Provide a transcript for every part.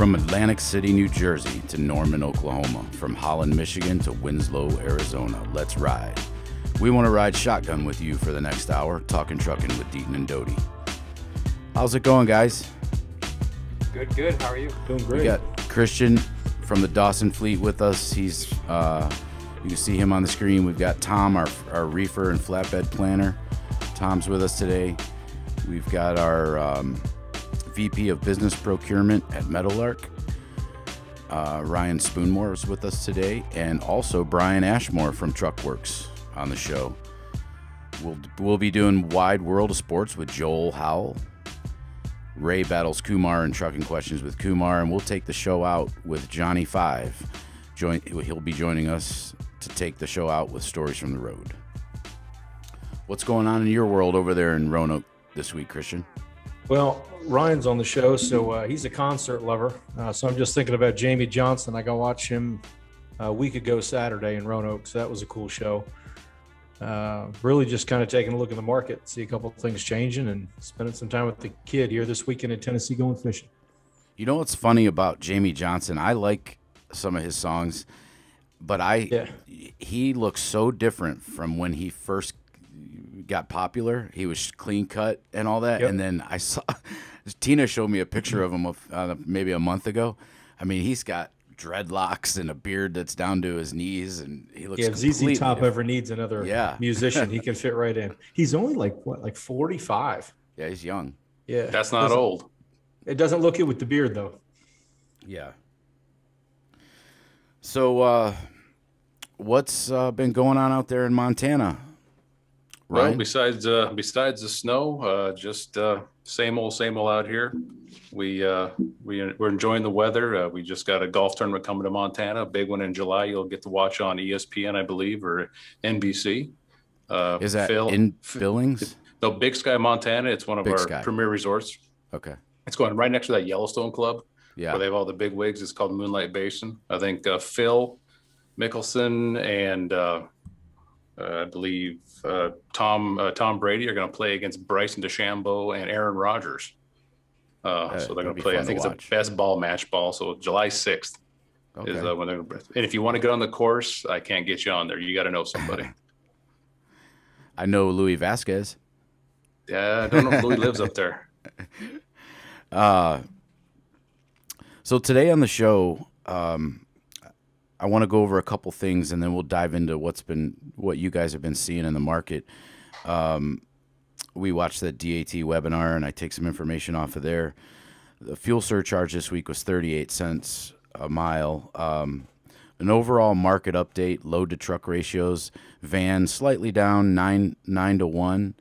From Atlantic City, New Jersey to Norman, Oklahoma, from Holland, Michigan to Winslow, Arizona, let's ride. We want to ride shotgun with you for the next hour, talking trucking with Deaton and Doty. How's it going, guys? Good, good. How are you? Doing great. We great. got Christian from the Dawson Fleet with us. He's uh, you can see him on the screen. We've got Tom, our our reefer and flatbed planner. Tom's with us today. We've got our um, VP of Business Procurement at Meadowlark. Uh, Ryan Spoonemore is with us today, and also Bryan Ashmore from Truckworx on the show. We'll we'll be doing Wide World of Sports with Joel Howle. Ray battles Kumar in trucking questions with Kumar, and we'll take the show out with Johnny Five. Join, he'll be joining us to take the show out with stories from the road. What's going on in your world over there in Roanoke this week, Christian? Well, Ryan's on the show, so uh, he's a concert lover. Uh, so I'm just thinking about Jamey Johnson. I got to watch him a week ago Saturday in Roanoke, so that was a cool show. Uh, really just kind of taking a look at the market, see a couple of things changing, and spending some time with the kid here this weekend in Tennessee going fishing. You know what's funny about Jamey Johnson? I like some of his songs, but I Yeah. he looks so different from when he first got popular. He was clean cut and all that, Yep. and then I saw Tina showed me a picture of him of, uh, maybe a month ago. I mean, he's got dreadlocks and a beard that's down to his knees, and he looks Yeah, if ZZ Top different. ever needs another Yeah. musician, he can fit right in. He's only like what, like 45. Yeah, he's young. Yeah, That's not Doesn't- old. It doesn't look it with the beard though. Yeah. So, uh, what's uh, been going on out there in Montana? Well, besides uh, besides the snow, uh, just uh, same old, same old out here. We uh, we we're enjoying the weather. Uh, we just got a golf tournament coming to Montana, a big one in July. You'll get to watch on ESPN, I believe, or NBC. Uh, Is that Phil- in Billings? no Big Sky, Montana? It's one of Big our Sky. premier resorts. Okay. It's going right next to that Yellowstone Club. Yeah. where they have all the big wigs. It's called Moonlight Basin. I think uh, Phil Mickelson and I believe uh, Tom uh, Tom Brady are going to play against Bryson DeChambeau and Aaron Rodgers. Uh, Uh, so they're going to play. I think it's watch. a best ball match ball. So July sixth Okay. is uh, when they're. And if you want to get on the course, I can't get you on there. You got to know somebody. I know Louis Vasquez. yeah, I don't know if Louis lives up there. Uh, so today on the show, um, I want to go over a couple things, and then we'll dive into what's been what you guys have been seeing in the market. Um, we watched that DAT webinar, and I take some information off of there. The fuel surcharge this week was 38 cents a mile. Um, an overall market update: load to truck ratios, van slightly down nine nine to one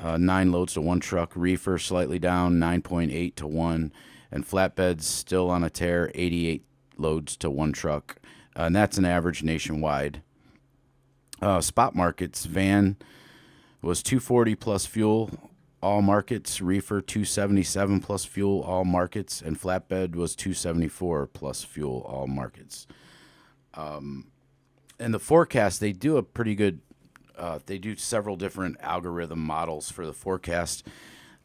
uh, nine loads to one truck. Reefer slightly down, 9.8 to one, and flatbeds still on a tear, 88 loads to one truck, and that's an average nationwide. Uh, spot markets van was 240 plus fuel, all markets. Reefer 277 plus fuel, all markets, and flatbed was 274 plus fuel, all markets. Um, and the forecast, they do a pretty good uh, they do several different algorithm models for the forecast.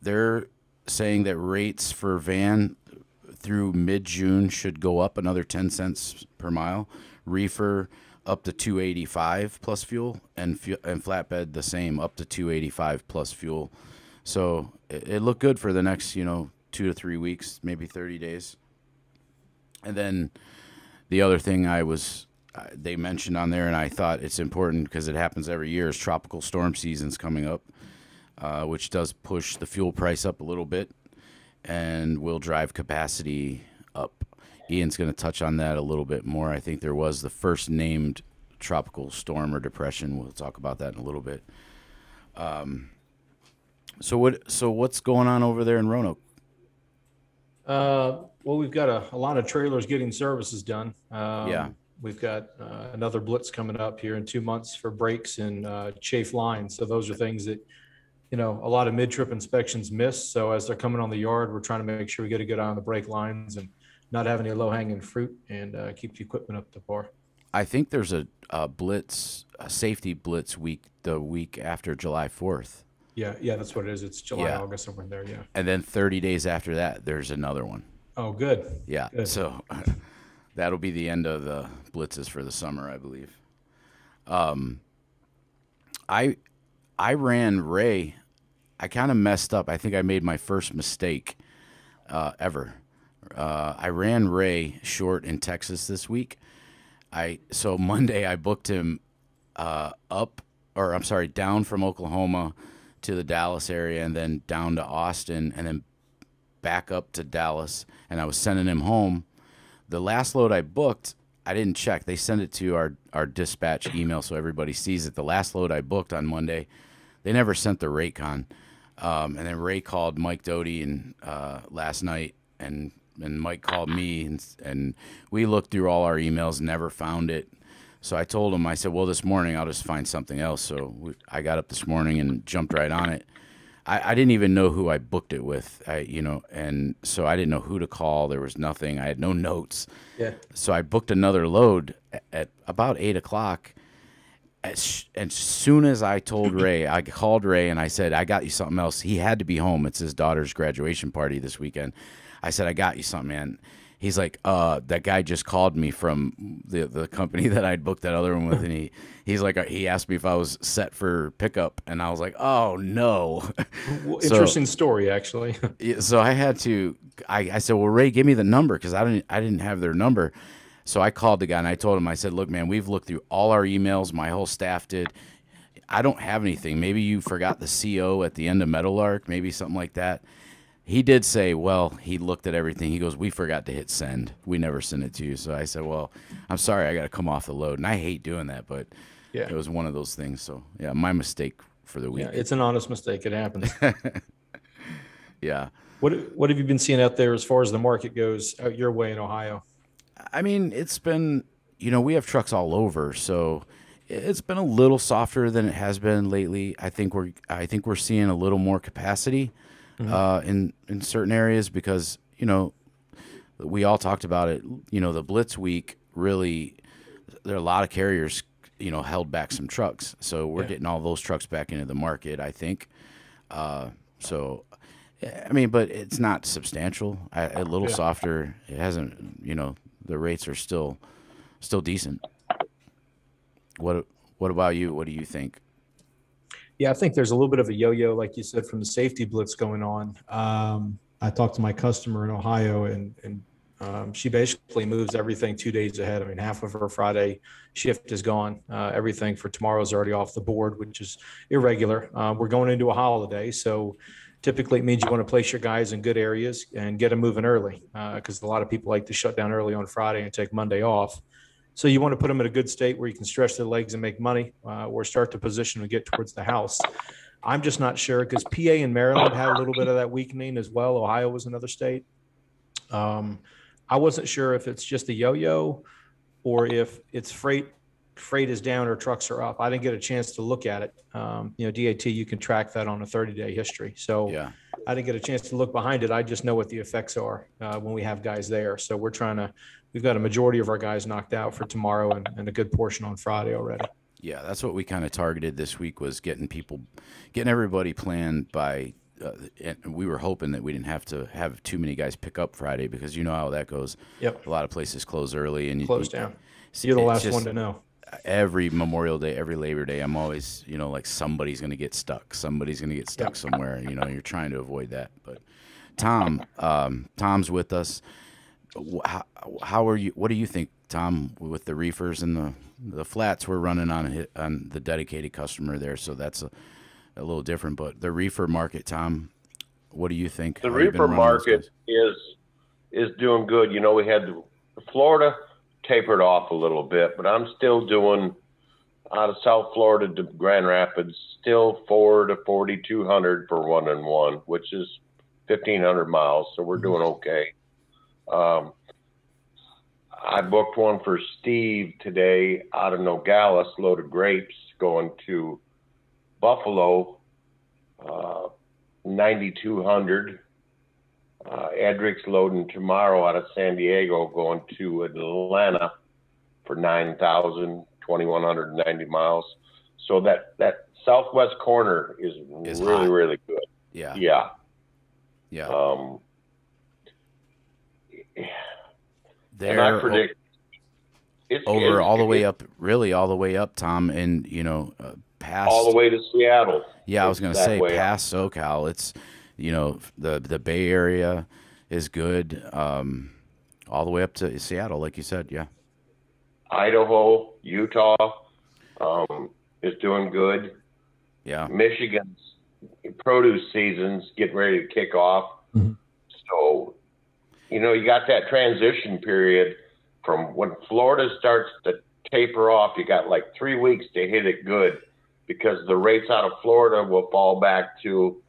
They're saying that rates for van through mid June should go up another 10 cents per mile. Reefer up to 285 plus fuel, and fu- and flatbed the same up to 285 plus fuel. So it, it looked good for the next you know two to three weeks, maybe 30 days. And then the other thing I was they mentioned on there, and I thought it's important because it happens every year. Is tropical storm season's coming up, uh, which does push the fuel price up a little bit, and will drive capacity up. Ian's going to touch on that a little bit more. I think there was the first named tropical storm or depression. We'll talk about that in a little bit. Um, so what? So what's going on over there in Roanoke? Uh, well, we've got a, a lot of trailers getting services done. Um, Yeah. We've got uh, another blitz coming up here in two months for brakes and uh, chafe lines. So those are things that, you know, a lot of mid-trip inspections miss. So as they're coming on the yard, we're trying to make sure we get a good eye on the brake lines and not have any low-hanging fruit and uh, keep the equipment up to par. I think there's a, a blitz, a safety blitz week the week after July 4th. Yeah, yeah, that's what it is. It's July, Yeah. August, somewhere there. Yeah. And then 30 days after that, there's another one. Oh, good. Yeah. Good. So that'll be the end of the blitzes for the summer, I believe. Um, I I ran Ray. I kind of messed up. I think I made my first mistake uh, ever. Uh, I ran Ray short in Texas this week. I so Monday I booked him uh, up, or I'm sorry, down from Oklahoma to the Dallas area, and then down to Austin, and then back up to Dallas. And I was sending him home. The last load I booked, I didn't check. They send it to our our dispatch email so everybody sees it. The last load I booked on Monday, they never sent the rate con. Um, and then Ray called Mike Doty and uh, last night, and and Mike called me, and and we looked through all our emails, never found it. So I told him, I said, well, this morning I'll just find something else. So we, I got up this morning and jumped right on it. I, I didn't even know who I booked it with, I you know, and so I didn't know who to call. There was nothing. I had no notes. Yeah. So I booked another load at, at about eight o'clock. As, as soon as I told Ray, I called Ray and I said, I got you something else. He had to be home. It's his daughter's graduation party this weekend. I said, I got you something, man. He's like, uh, that guy just called me from the the company that I'd booked that other one with, and he he's like, he asked me if I was set for pickup, and I was like, oh no. Well, So- Interesting story, actually. Yeah, so I had to. I, I said, "Well, Ray, give me the number because I didn't. I didn't have their number." So I called the guy and I told him. I said, "Look, man, we've looked through all our emails. My whole staff did. I don't have anything. Maybe you forgot the CO at the end of Meadowlark. Maybe something like that." He did say, "Well, he looked at everything. He goes, we forgot to hit send. We never sent it to you." So I said, "Well, I'm sorry. I got to come off the load." And I hate doing that, but Yeah. it was one of those things. So yeah, my mistake for the week. yeah, it's an honest mistake. It happens. yeah. what What have you been seeing out there as far as the market goes out your way in Ohio? I mean, it's been, you know, we have trucks all over, so it's been a little softer than it has been lately. I think we're, I think we're seeing a little more capacity uh, in in certain areas because you know, we all talked about it. You know, the Blitz week really, there are a lot of carriers, you know, held back some trucks, so we're Yeah. getting all those trucks back into the market. I think, uh, so. I mean, but it's not substantial. A, a little Yeah. softer. It hasn't, you know, the rates are still still decent. What what about you? What do you think? Yeah, I think there's a little bit of a yo-yo, like you said, from the safety blitz going on. Um, I talked to my customer in Ohio, and and um, she basically moves everything two days ahead. I mean, half of her Friday shift is gone. Uh, everything for tomorrow is already off the board, which is irregular. Uh, we're going into a holiday, so typically it means you want to place your guys in good areas and get them moving early, because a lot of people like to shut down early on Friday and take Monday off. So you want to put them in a good state where you can stretch their legs and make money, uh, or start to position to get towards the house. I'm just not sure because PA and Maryland had a little bit of that weakening as well. Ohio was another state. Um, I wasn't sure if it's just a yo-yo or if it's freight freight is down or trucks are up. I didn't get a chance to look at it. Um, you know, DAT you can track that on a 30-day history. So Yeah, I didn't get a chance to look behind it. I just know what the effects are uh, when we have guys there. So we're trying to. We've got a majority of our guys knocked out for tomorrow and, and a good portion on Friday already. yeah. That's what we kind of targeted this week was getting people, getting everybody planned by. Uh, and we were hoping that we didn't have to have too many guys pick up Friday because you know how that goes. Yep. A lot of places close early and you close down. see, You're the last just- one to know. Every Memorial Day, every Labor Day, I'm always, you know, like somebody's going to get stuck. Somebody's going to get stuck somewhere. You know, you're trying to avoid that. But Tom, um, Tom's with us. How, how are you? What do you think, Tom, with the reefers and the the flats? We're running on on the dedicated customer there, so that's a, a little different. But the reefer market, Tom, what do you think? The How reefer market is is doing good. You know, we had the Florida tapered off a little bit, but I'm still doing out of South Florida to Grand Rapids, still four to forty two hundred for one and one, which is fifteen hundred miles. So we're doing okay. Um, I booked one for Steve today out of Nogales, load of grapes going to Buffalo, uh, ninety two hundred. Uh, Edric's loading tomorrow out of San Diego, going to Atlanta for 9,000, 2,190 miles. So that, that southwest corner is, Is really, hot. really good. Yeah, Yeah. yeah, Um, There, and I predict it's over it- all the way up, really all the way up, Tom, and you know, uh, past all the way to Seattle. Yeah, I was gonna say way up. past SoCal. It's you know the the Bay Area is good, um, all the way up to Seattle, like you said. Yeah, Idaho, Utah um, is doing good. yeah, Michigan's produce season's getting ready to kick off. Mhm. So, you know, you got that transition period from when Florida starts to taper off. You got like three weeks to hit it good because the rates out of Florida will fall back to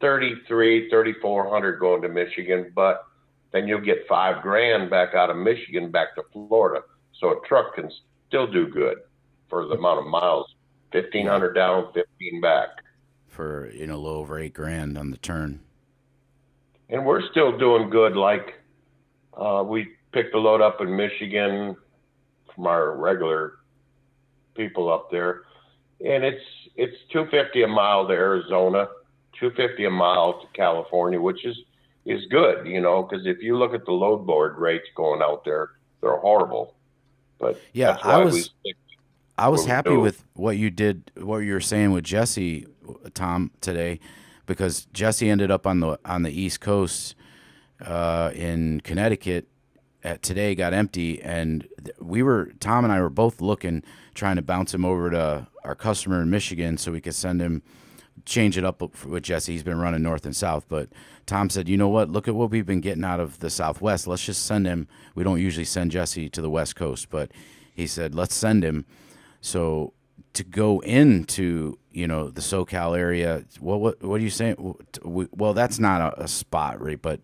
33, 3,400 going to Michigan, but then you'll get five grand back out of Michigan back to Florida. So a truck can still do good for the amount of miles. 1,500 down, 15 back. for you know a little over eight grand on the turn. and we're still doing good. Like uh, we picked a load up in Michigan from our regular people up there, and it's it's two fifty a mile to Arizona, two fifty a mile to California, which is is good, you know, because if you look at the load board rates going out there, they're horrible. But Yeah, I was- I was happy do. with what you did, what you were saying with Jesse, Tom, today, because Jesse ended up on the on the East Coast uh, in Connecticut. At today got empty, and we were Tom and I were both looking, trying to bounce him over to our customer in Michigan so we could send him, change it up with Jesse. He's been running north and south, but Tom said, you know what? Look at what we've been getting out of the Southwest. Let's just send him. We don't usually send Jesse to the West Coast, but he said, let's send him. So to go into you know the SoCal area, well, what what are you saying? Well, that's not a, a spot, right? But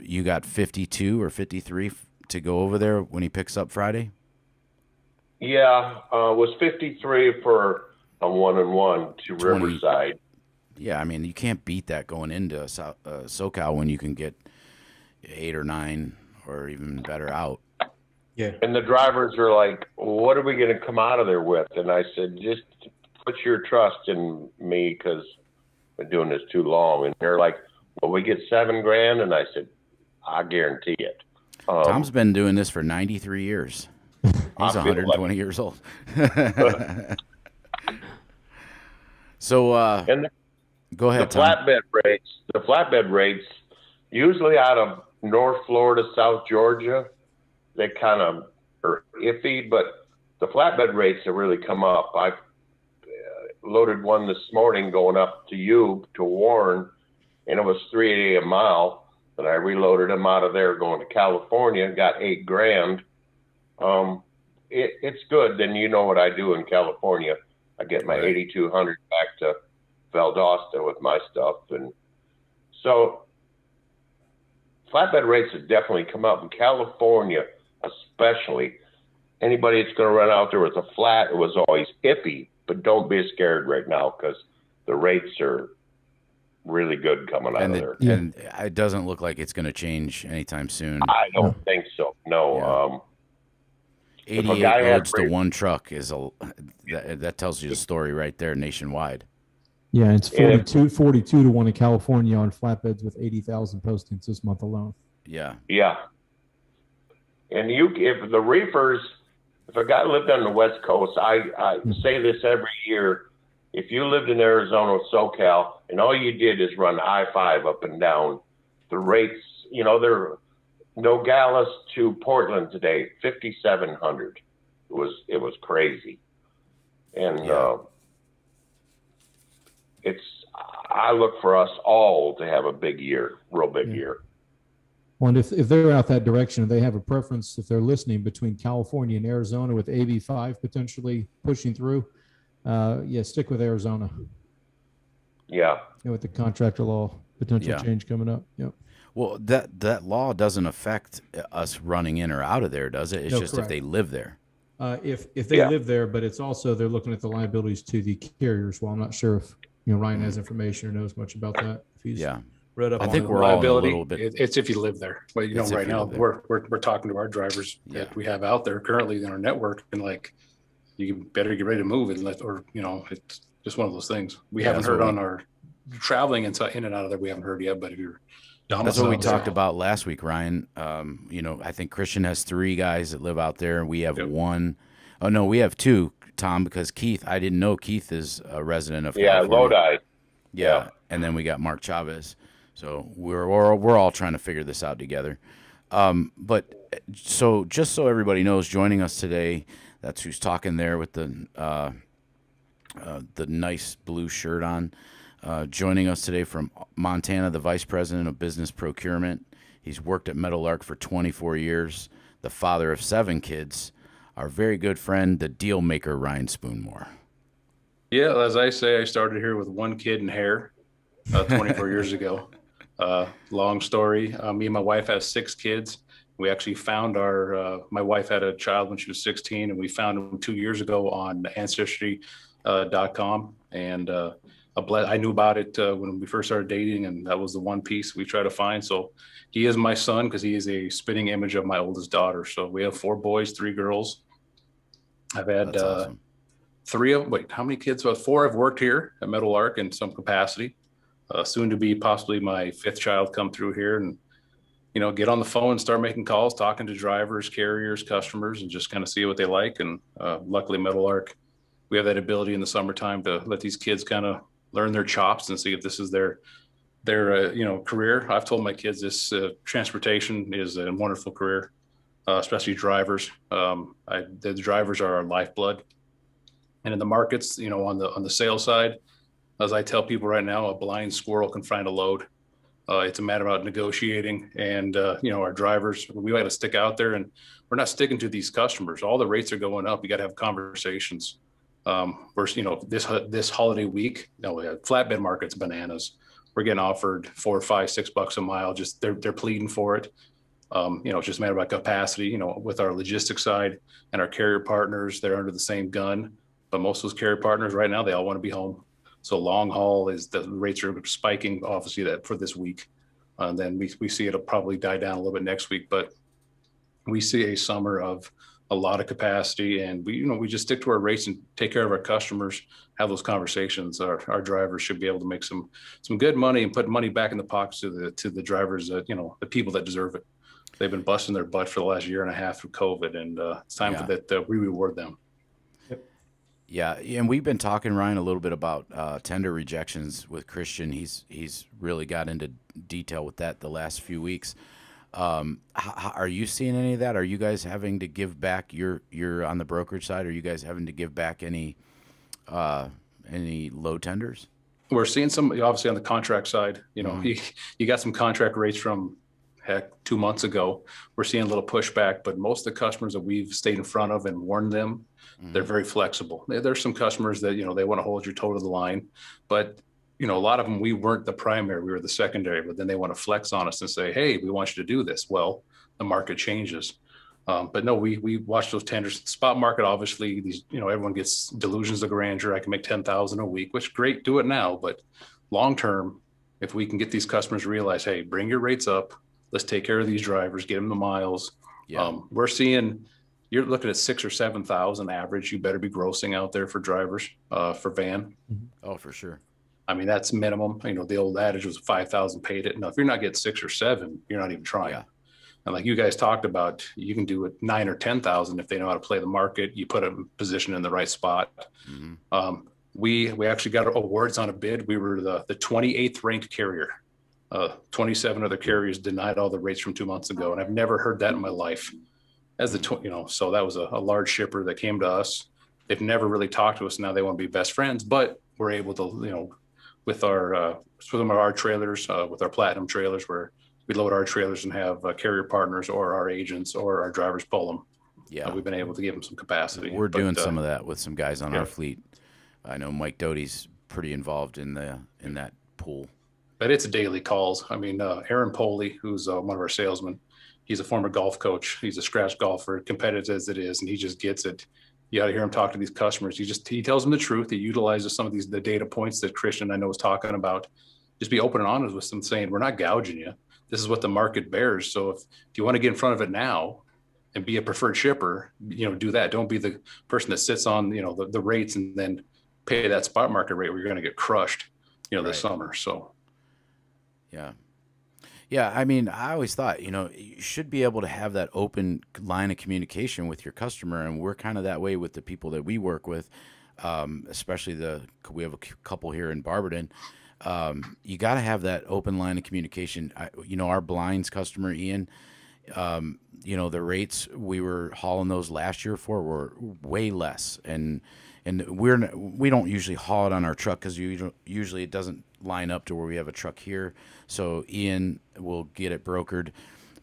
you got fifty two or fifty three to go over there when he picks up Friday. Yeah, uh, was fifty three for a one and one to 20. Riverside. Yeah, I mean you can't beat that going into South, uh, SoCal when you can get eight or nine or even better out. Yeah. And the drivers are like, "What are we going to come out of there with?" And I said, "Just put your trust in me because I've been doing this too long." And they're like, "Well, we get seven grand," and I said, "I guarantee it." Um, Tom's been doing this for ninety three years. He's feel 120 years old. So uh, and the, go the ahead, Tom. flatbed rates, the flatbed rates, usually out of North Florida, South Georgia, they kind of are iffy, but the flatbed rates have really come up. I uh, loaded one this morning going up to you to Warren, and it was three eighty a mile. And I reloaded them out of there going to California, and got eight grand. Um, it, it's good. Then you know what I do in California. I get my Right. eighty two hundred back to Valdosta with my stuff, and so flatbed rates have definitely come up in California, especially. Anybody that's going to run out there with a flat, it was always iffy, but don't be scared right now because the rates are really good coming out and, of there. And it doesn't look like it's going to change anytime soon. I don't think so. No. Yeah. Um, if a 88 guy had loads to one truck is a that, that tells you the story right there nationwide. Yeah, it's Yeah. 42, 42 to 1 in California on flatbeds with 80,000 postings this month alone. Yeah, Yeah. And you, if the reefers, if a guy lived on the West Coast, I, I hmm. say this every year. If you lived in Arizona or SoCal and all you did is run I 5 up and down, the rates, you know, they're Nogales to Portland today, 5,700. It was, it was crazy. And, Yeah. uh, it's, I look for us all to have a big year, real big Yeah. year. Well, and if, if they're out that direction, they have a preference if they're listening between California and Arizona with AB5 potentially pushing through. Uh, yeah, stick with Arizona Yeah. and with the contractor law potential Yeah. change coming up. Yep. Well that that law doesn't affect us running in or out of there, does it? It's No, just if they live there. Uh, if if they Yeah. live there, but it's also they're looking at the liabilities to the carriers. Well, I'm not sure if you know Ryan has information or knows much about that. If he's Yeah, Read up I on think it. we're all a Liability, little bit. It's if you live there. But you know, It's if right you now, we're, we're, we're talking to our drivers Yeah. that we have out there currently in our network and like, you better get ready to move and let, or, you know, it's just one of those things. We Yeah, haven't heard on we- our traveling and so in and out of there, we haven't heard yet, but if you're That's what we Domiciled. talked about last week, Ryan. Um, you know, I think Christian has three guys that live out there, and we have Yep. one. Oh no, we have two, Tom, because Keith. I didn't know Keith is a resident of Yeah, California. Lodi. Yeah. Yeah. and then we got Mark Chavez. So we're we're, we're all trying to figure this out together. Um, but so just so everybody knows, joining us today, that's who's talking there with the uh, uh, the nice blue shirt on. Uh, joining us today from Montana, the vice president of business procurement. He's worked at Meadowlark for 24 years. The father of seven kids. Our very good friend, the deal maker, Ryan Spoonemore. Yeah, as I say, I started here with one kid and hair uh, 24 years ago. Uh, long story. Uh, me and my wife have six kids. We actually found our, uh, my wife had a child when she was 16, and we found him two years ago on Ancestry.com. and uh, a ble- I knew about it uh, when we first started dating, and that was the one piece we tried to find. So he is my son because he is a spitting image of my oldest daughter. So we have four boys, three girls. I've had uh, awesome. three of wait how many kids About four have worked here at Meadowlark in some capacity uh, soon to be possibly my fifth child come through here and you know get on the phone and start making calls talking to drivers carriers customers and just kind of see what they like and uh, luckily Meadowlark we have that ability in the summertime to let these kids kind of learn their chops and see if this is their their uh, you know career i've told my kids this uh, transportation is a wonderful career uh, especially drivers um, I, the drivers are our lifeblood and in the markets, you know, on the on the sales side, as I tell people right now, a blind squirrel can find a load. Uh, it's a matter about negotiating, and uh, you know, our drivers, we got to stick out there, and we're not sticking to these customers. All the rates are going up. We got to have conversations. Um, we're, you know, this this holiday week, you know, flatbed markets bananas. We're getting offered four, five, six bucks a mile. Just they're they're pleading for it. Um, you know, it's just a matter about capacity. You know, with our logistics side and our carrier partners, they're under the same gun but most of those carrier partners right now they all want to be home so long haul is the rates are spiking obviously that for this week and then we, we see it'll probably die down a little bit next week but we see a summer of a lot of capacity and we you know we just stick to our rates and take care of our customers have those conversations our, our drivers should be able to make some some good money and put money back in the pockets to the to the drivers that you know the people that deserve it they've been busting their butt for the last year and a half through covid and uh, it's time Yeah. for that uh, we reward them Yeah, and we've been talking Ryan a little bit about uh, tender rejections with Christian. He's he's really got into detail with that the last few weeks. Um, h- are you seeing any of that? Are you guys having to give back? You're you're on the brokerage side. Are you guys having to give back any uh, any low tenders? we're seeing some obviously on the contract side you know you, you got some contract rates from heck two months ago we're seeing a little pushback but most of the customers that we've stayed in front of and warned them they're very flexible there's some customers that you know they want to hold your toe to the line but you know a lot of them we weren't the primary we were the secondary but then they want to flex on us and say hey we want you to do this well the market changes um, but no, we we watch those tenders. Spot market, obviously, these you know everyone gets delusions of grandeur. I can make ten thousand a week, which great, do it now. But long term, if we can get these customers to realize, hey, bring your rates up. Let's take care of these drivers, get them the miles. Yeah, Um, we're seeing you're looking at six or seven thousand average. You better be grossing out there for drivers uh, for van. oh for sure. I mean that's minimum. You know the old adage was five thousand paid it. Now if you're not getting six or seven, you're not even trying. Yeah. And like you guys talked about, you can do it nine or ten thousand if they know how to play the market. You put a position in the right spot. hmm Um, we we actually got awards on a bid. We were the the 28th ranked carrier. Uh, 27 other carriers denied all the rates from two months ago, and I've never heard that in my life. As the tw- you know, so that was a, a large shipper that came to us. They've never really talked to us. Now they want to be best friends, but we're able to you know, with our uh, some of our trailers, uh, with our platinum trailers, where we load our trailers and have uh, carrier partners or our agents or our drivers pull them. Yeah, Uh, we've been able to give them some capacity. We're But, doing uh, some of that with some guys on yeah. our fleet. I know Mike Doty's pretty involved in the in that pool. but it's daily calls. I mean, uh, Aaron Poley, who's uh, one of our salesmen, he's a former golf coach. He's a scratch golfer, competitive as it is, and he just gets it. You got to hear him talk to these customers. He just he tells them the truth. He utilizes some of these the data points that Christian I know is talking about. Just be open and honest with them, saying we're not gouging you. This is what the market bears. So if, if you want to get in front of it now and be a preferred shipper, you know, do that. Don't be the person that sits on you know the, the rates and then pay that spot market rate where you're going to get crushed. You know, this summer. So Yeah. Yeah, I mean, I always thought, you know, you should be able to have that open line of communication with your customer, and we're kind of that way with the people that we work with, um, especially the we have a couple here in Barberton. Um, you got to have that open line of communication. I, you know, our blinds customer Ian, um, you know, the rates we were hauling those last year for were way less, and and we're we don't usually haul it on our truck because usually it doesn't line up to where we have a truck here. So Ian will get it brokered,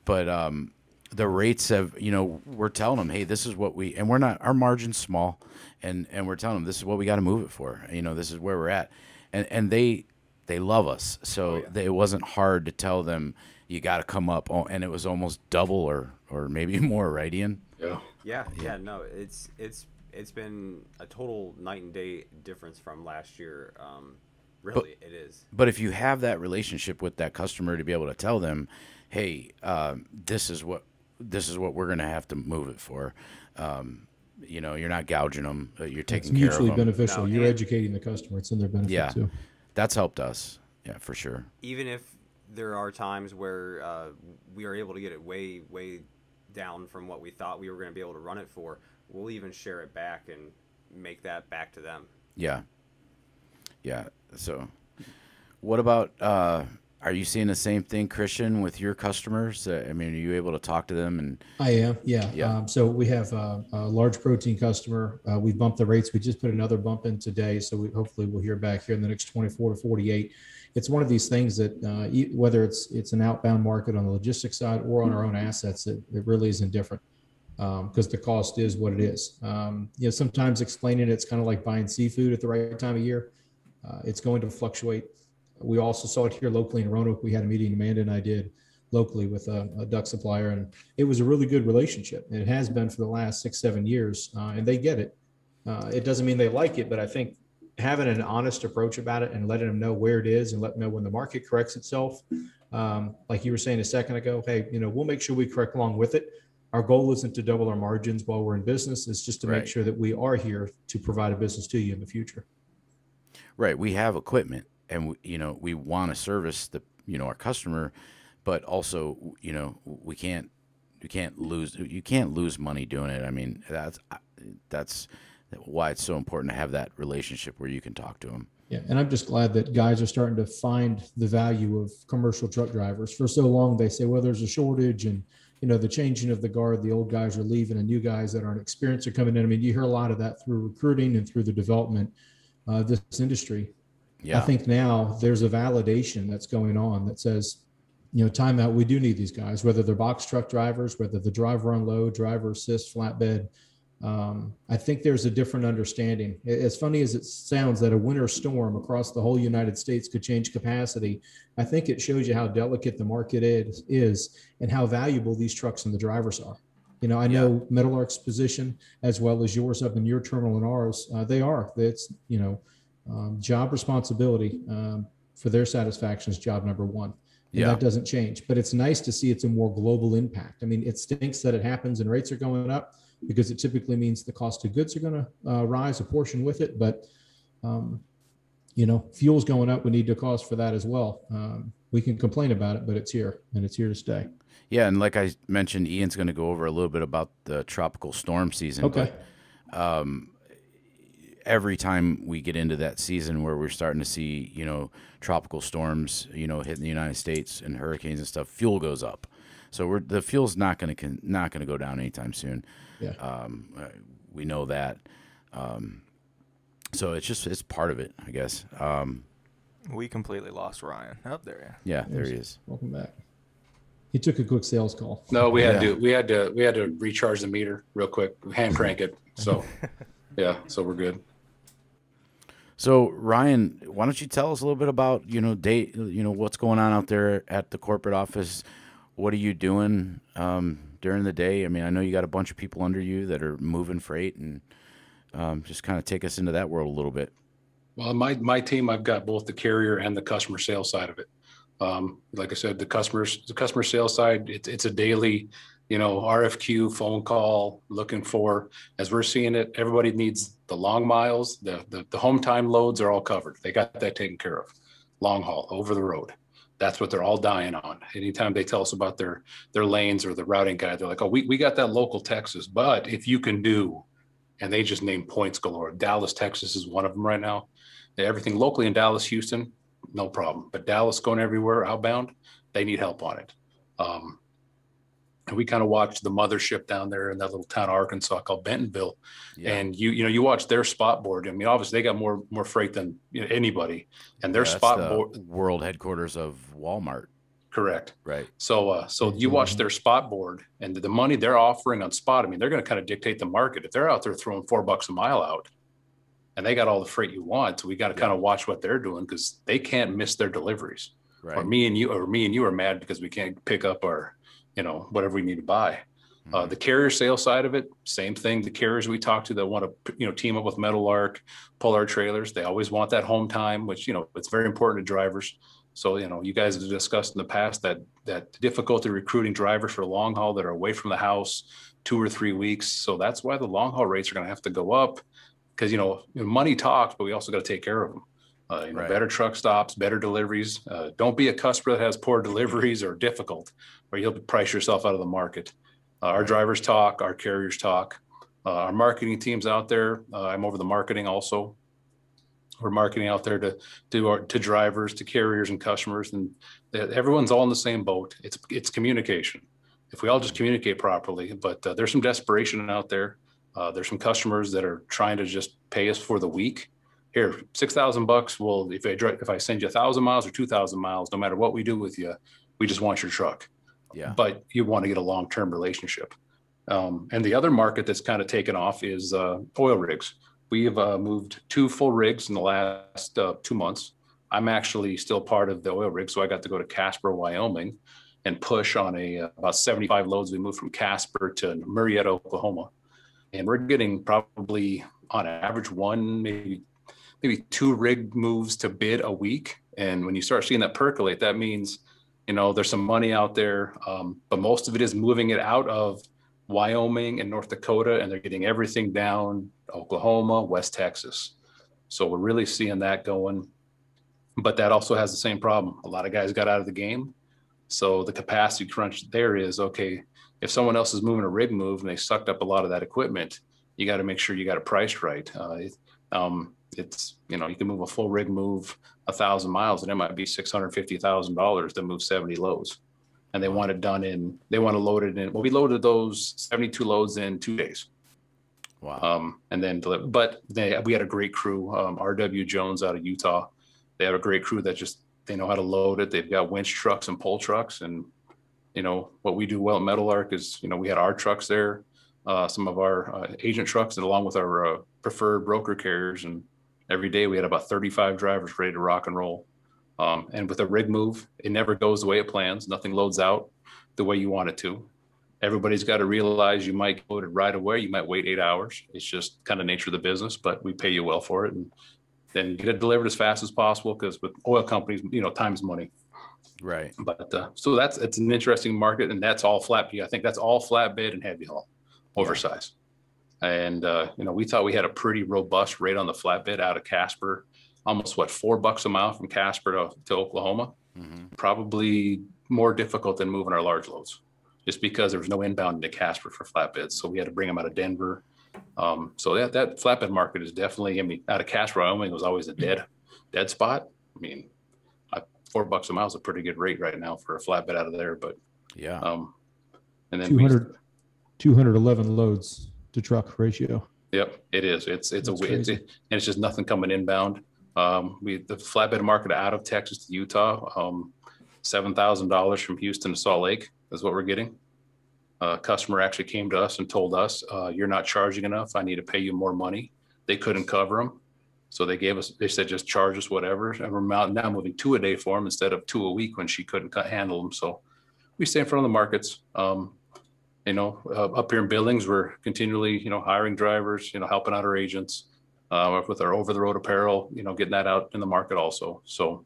but um, the rates have you know we're telling them, hey, this is what we and we're not our margin's small, and and we're telling them this is what we got to move it for. You know, this is where we're at, and and they they love us, so Oh, yeah. they, it wasn't hard to tell them you got to come up, oh, and it was almost double or or maybe more, right, Ian? Yeah. Yeah, yeah, no, it's it's it's been a total night and day difference from last year. Um, really, it is. But if you have that relationship with that customer to be able to tell them, hey, um, this is what this is what we're going to have to move it for. Um, you know, you're not gouging them. uh, You're It's taking care of mutually them. beneficial. No, You're and- educating the customer. It's in their benefit Yeah. too. That's helped us. Yeah, for sure. Even if there are times where uh, we are able to get it way way down from what we thought we were going to be able to run it for, we'll even share it back and make that back to them. Yeah. Yeah. So, what about? Uh, are you seeing the same thing, Christian, with your customers? Uh, I mean, are you able to talk to them? And I am, yeah. Yeah. Um, so we have uh, a large protein customer. Uh, we bumped the rates. We just put another bump in today, so we hopefully we'll hear back here in the next 24 to 48. It's one of these things that uh, e- whether it's it's an outbound market on the logistics side or on our own assets, it, it really isn't different because the cost is what it is. Um, you know, sometimes explaining it's kind of like buying seafood at the right time of year. Uh, it's going to fluctuate. We also saw it here locally in Roanoke. We had a meeting, Amanda and I did locally with a, a duck supplier, and it was a really good relationship. And it has been for the last six, seven years, uh, and they get it. Uh, it doesn't mean they like it, but I think having an honest approach about it and letting them know where it is and let them know when the market corrects itself. Um, like you were saying a second ago, hey, you know, we'll make sure we correct along with it. Our goal isn't to double our margins while we're in business. It's just to Right. make sure that we are here to provide a business to you in the future. right, we have equipment, and we, you know, we want to service the you know our customer, but also you know we can't you can't lose you can't lose money doing it. I mean, that's that's why it's so important to have that relationship where you can talk to them. Yeah, and I'm just glad that guys are starting to find the value of commercial truck drivers. For so long, they say, well, there's a shortage, and you know, the changing of the guard, the old guys are leaving, and new guys that aren't experienced are coming in. I mean, you hear a lot of that through recruiting and through the development of this industry. Yeah, I think now there's a validation that's going on that says, you know, timeout. We do need these guys, whether they're box truck drivers, whether the driver unload, driver assist, flatbed. Um, I think there's a different understanding. As funny as it sounds that a winter storm across the whole United States could change capacity, I think it shows you how delicate the market is, is and how valuable these trucks and the drivers are. You know, I know Meadowlark's position as well as yours up in your terminal and ours, uh, they are. It's, you know, um, job responsibility um, for their satisfaction is job number one. And Yeah. that doesn't change. But it's nice to see it's a more global impact. I mean, it stinks that it happens and rates are going up because it typically means the cost of goods are going to uh, rise a portion with it. But um, you know, fuel's going up. We need to cost for that as well. Um, we can complain about it, but it's here and it's here to stay. yeah, and like I mentioned, Ian's going to go over a little bit about the tropical storm season. Okay. But, um, every time we get into that season where we're starting to see, you know, tropical storms, you know, hitting the United States and hurricanes and stuff, fuel goes up. So we're the fuel's not going to not going to go down anytime soon. Yeah. Um, uh, we know that. Um, so it's just it's part of it, I guess. Um, We completely lost Ryan. Up there. yeah, there he is. Welcome back. He took a quick sales call. No, we had Yeah. to we had to we had to recharge the meter real quick, hand crank it. So yeah, so we're good. So Ryan, why don't you tell us a little bit about you know date you know what's going on out there at the corporate office? What are you doing um, during the day? I mean, I know you got a bunch of people under you that are moving freight, and um, just kind of take us into that world a little bit. Well, my my team, I've got both the carrier and the customer sales side of it. Um, like I said, the customers, the customer sales side, it's it's a daily, you know, RFQ phone call looking for. As we're seeing it, everybody needs the long miles. The the, the home time loads are all covered. They got that taken care of. Long haul over the road. That's what they're all dying on. Anytime they tell us about their their lanes or the routing guide, they're like, "Oh, we, we got that local Texas, but if you can do," and they just name points galore. Dallas, Texas is one of them right now. Everything locally in Dallas, Houston, no problem. But Dallas going everywhere outbound, they need help on it. Um, and we kind of watched the mothership down there in that little town, of Arkansas, called Bentonville. Yeah. And you, you know, you watch their spot board. I mean, obviously they got more more freight than you know, anybody, and their Yeah, spot the board, world headquarters of Walmart. correct. Right. So, uh, so you watch their spot board and the money they're offering on spot. I mean, they're going to kind of dictate the market. If they're out there throwing four bucks a mile out, and they got all the freight you want, so we got to kind of watch what they're doing because they can't miss their deliveries. Right. Or me and you, or me and you are mad because we can't pick up our, you know, whatever we need to buy. Uh, the carrier sale side of it, same thing. The carriers we talk to that want to, you know, team up with Meadowlark, pull our trailers. They always want that home time, which you know it's very important to drivers. So you know, you guys have discussed in the past that that difficulty recruiting drivers for long haul that are away from the house two or three weeks. So that's why the long haul rates are going to have to go up because you know money talks, but we also got to take care of them. Uh, you know, Right. better truck stops, better deliveries. Uh, don't be a customer that has poor deliveries or difficult, or you'll price yourself out of the market. Uh, our drivers talk, our carriers talk, uh, our marketing teams out there. Uh, I'm over the marketing also. We're marketing out there to to our to drivers, to carriers, and customers, and everyone's all in the same boat. It's it's communication. If we all just communicate properly, but uh, there's some desperation out there. Uh, there's some customers that are trying to just pay us for the week. Here, six thousand bucks. Well, if I dri- if I send you a thousand miles or two thousand miles, no matter what we do with you, we just want your truck Yeah. but you want to get a long-term relationship. Um, and the other market that's kind of taken off is uh, oil rigs. We've uh, moved two full rigs in the last uh, two months. I'm actually still part of the oil rig, so I got to go to Casper, Wyoming, and push on a uh, about 75 loads. We moved from Casper to Marietta, Oklahoma, and we're getting probably on average one, maybe maybe two rig moves to bid a week. And when you start seeing that percolate, that means you know there's some money out there um, but most of it is moving it out of wyoming and north dakota and they're getting everything down oklahoma west texas. So we're really seeing that going. But that also has the same problem. A lot of guys got out of the game. So the capacity crunch there is okay if someone else is moving a rig move and they sucked up a lot of that equipment you got to make sure you got it priced right. Uh, um, it's you know you can move a full rig move a thousand miles and it might be six hundred fifty thousand dollars to move seventy loads, and they want it done in they want to load it in. Well, we loaded those seventy two loads in two days, Wow. um, and then deli- but they we had a great crew. Um, R.W. Jones out of Utah, they have a great crew that just they know how to load it. They've got winch trucks and pole trucks, and you know what we do well at Meadowlark is you know we had our trucks there, uh, some of our uh, agent trucks, and along with our uh, preferred broker carriers and every day we had about 35 drivers ready to rock and roll. Um, and with a rig move it never goes the way it plans. Nothing loads out the way you want it to. Everybody's got to realize you might load it right away you might wait eight hours. It's just kind of nature of the business but we pay you well for it and then get it delivered as fast as possible because with oil companies you know time's money. Right. but uh, so that's it's an interesting market and that's all flat i think that's all flatbed and heavy haul oversized and uh, you know we thought we had a pretty robust rate on the flatbed out of casper almost what four bucks a mile from casper to, to oklahoma? Hmm probably more difficult than moving our large loads just because there was no inbound into casper for flatbeds so we had to bring them out of denver. Um, so that that flatbed market is definitely i mean out of casper wyoming was always a dead dead spot. I mean I, four bucks a mile is a pretty good rate right now for a flatbed out of there but Yeah. um, and then we- 211 loads to truck ratio. Yep, it is. It's it's That's a it's, crazy. and it's just nothing coming inbound. Um, we the flatbed market out of Texas to Utah, um, seven thousand dollars from Houston to Salt Lake is what we're getting. A customer actually came to us and told us, uh, "You're not charging enough. I need to pay you more money." They couldn't cover them, so they gave us. They said, "Just charge us whatever." And we're now now moving two a day for them instead of two a week when she couldn't handle them. So we stay in front of the markets. Um, you know, uh, up here in Billings, we're continually, you know, hiring drivers, you know, helping out our agents uh, with our over the road apparel, you know, getting that out in the market also. So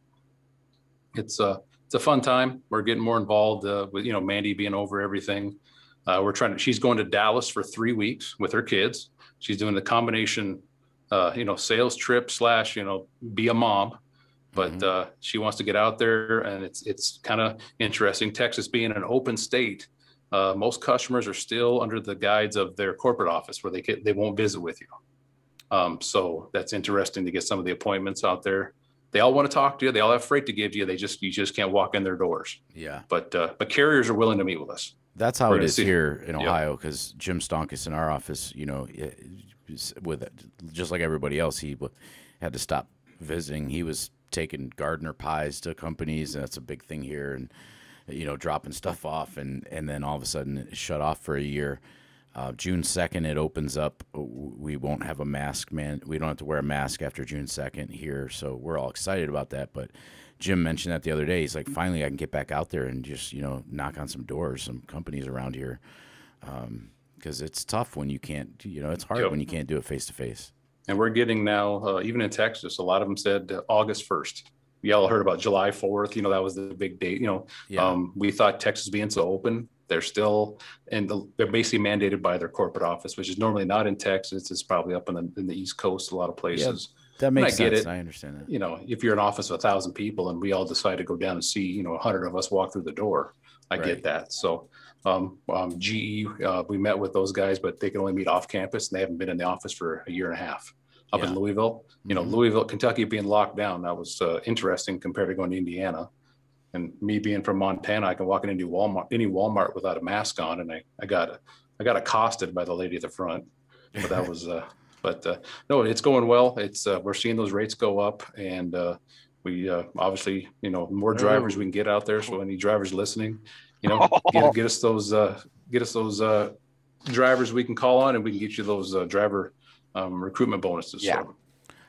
it's a, it's a fun time. We're getting more involved uh, with, you know, Mandy being over everything. Uh, we're trying to, she's going to Dallas for three weeks with her kids. She's doing the combination, uh, you know, sales trip slash, you know, be a mom. but Mhm. uh, she wants to get out there, and it's it's kind of interesting. Texas being an open state, uh, most customers are still under the guides of their corporate office, where they get they won't visit with you. Um, so that's interesting to get some of the appointments out there. They all want to talk to you. They all have freight to give you. They just you just can't walk in their doors. Yeah. But uh, but carriers are willing to meet with us. That's how We're it see- here in Ohio because Jim Stonkus in our office, you know, with just like everybody else, he had to stop visiting. He was taking gardener pies to companies, and that's a big thing here, and you know, dropping stuff off, and and then all of a sudden it shut off for a year. Uh, June second, it opens up. We won't have a mask, man. We don't have to wear a mask after June second here, so we're all excited about that. But Jim mentioned that the other day. He's like, finally, I can get back out there and just you know knock on some doors, some companies around here, because it's tough when you can't. You know, it's hard Yep. when you can't do it face to face. And we're getting now, uh, even in Texas, a lot of them said uh, August 1st. We all heard about July 4th. You know, that was the big date. You know, Yeah, um, we thought Texas being so open, they're still, and the, they're basically mandated by their corporate office, which is normally not in Texas. It's probably up in the, in the East Coast, a lot of places. that makes I get it. I understand that. You know, if you're an office of a thousand people and we all decide to go down and see, you know, a hundred of us walk through the door, I Right. get that. So, um, um, GE, uh, we met with those guys, but they can only meet off campus and they haven't been in the office for a year and a half up Yeah. in Louisville. You know, Mhm. Louisville, Kentucky being locked down, that was uh, interesting compared to going to Indiana. And me being from Montana, I can walk into any Walmart, any Walmart without a mask on, and I, I got, I got accosted by the lady at the front. But that was, uh, but uh, no, it's going well. It's uh, we're seeing those rates go up, and uh, we uh, obviously, you know, more drivers we can get out there. So any drivers listening, you know, get, get us those, uh, get us those uh, drivers we can call on, and we can get you those uh, driver um, recruitment bonuses. Yeah. So,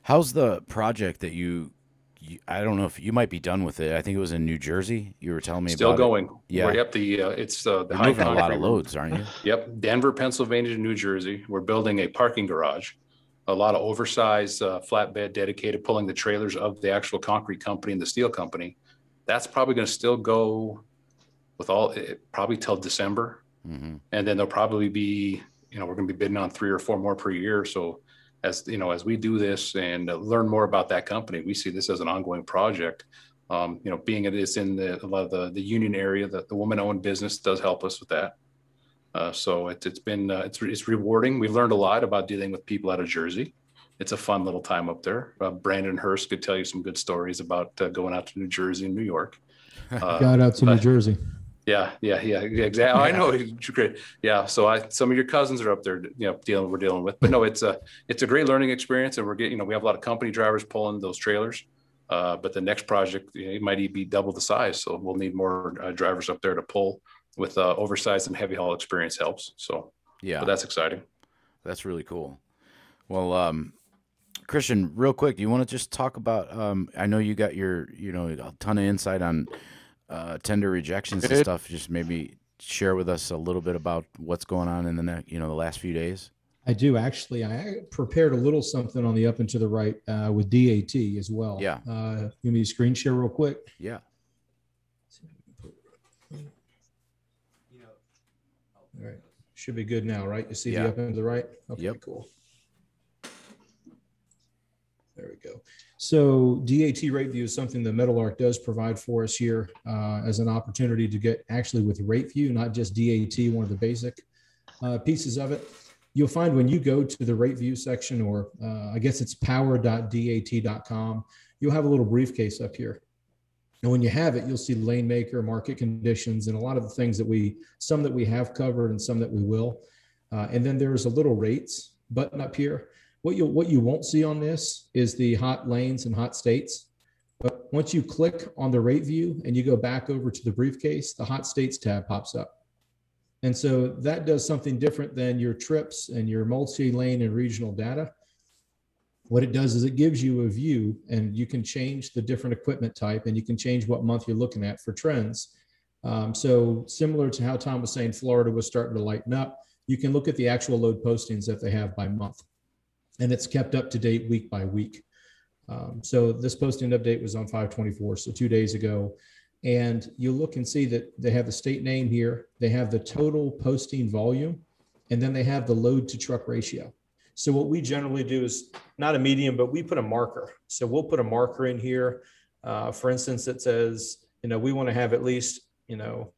How's the project that you, you? I don't know if you might be done with it. I think it was in New Jersey. You were telling me still about going. Yeah. We're, yep. The uh, it's uh, the You're high moving a lot of loads, aren't you? Yep, Denver, Pennsylvania to New Jersey. We're building a parking garage, a lot of oversized uh, flatbed dedicated, pulling the trailers of the actual concrete company and the steel company. That's probably going to still go with all it, probably till December, hmm and then there'll probably be you know we're going to be bidding on three or four more per year. So as you know, as we do this and uh, learn more about that company, we see this as an ongoing project. Um, you know, being it is in the, a lot of the, the union area, that the woman-owned business does help us with that. Uh, so it's it's been uh, it's it's rewarding. We've learned a lot about dealing with people out of Jersey. It's a fun little time up there. Uh, Brandon Hurst could tell you some good stories about uh, going out to New Jersey and New York. Uh, Got out to New Jersey. Yeah, yeah, yeah, yeah, exactly. I know, it's great. Yeah, so I some of your cousins are up there, you know, dealing we're dealing with. But no, it's a it's a great learning experience, and we're getting you know we have a lot of company drivers pulling those trailers. Uh, but the next project you know, it might even be double the size, so we'll need more uh, drivers up there to pull with uh, oversized and heavy haul experience helps. So Yeah, but that's exciting. That's really cool. Well, um, Christian, real quick, do you want to just talk about? Um, I know you got your, you know, a ton of insight on uh, tender rejections and stuff. Just maybe share with us a little bit about what's going on in the next, you know, the last few days. I do actually. I prepared a little something on the up and to the right uh, with DAT as well. Yeah. Uh, give me a screen share real quick. Yeah. All right. Should be good now, right? You see Yeah. the up and to the right? Okay, Yep. cool. There we go. So DAT rate view is something that Meadowlark does provide for us here uh, as an opportunity to get actually with rate view, not just DAT, one of the basic uh, pieces of it. You'll find when you go to the rate view section, or uh, I guess it's power.dat.com, you'll have a little briefcase up here. And when you have it, you'll see lane maker, market conditions, and a lot of the things that we, some that we have covered and some that we will. Uh, and then there's a little rates button up here. What you what you won't see on this is the hot lanes and hot states. But once you click on the rate view and you go back over to the briefcase, the hot states tab pops up. And so that does something different than your trips and your multi-lane and regional data. What it does is it gives you a view and you can change the different equipment type and you can change what month you're looking at for trends. Um, so similar to how Tom was saying, Florida was starting to lighten up, you can look at the actual load postings that they have by month. And it's kept up to date week by week. Um, so this posting update was on 524, so two days ago. And you look and see that they have the state name here, they have the total posting volume, and then they have the load to truck ratio. So what we generally do is not a medium, but we put a marker. So we'll put a marker in here Uh, for instance, it says, you know, we want to have at least, you know,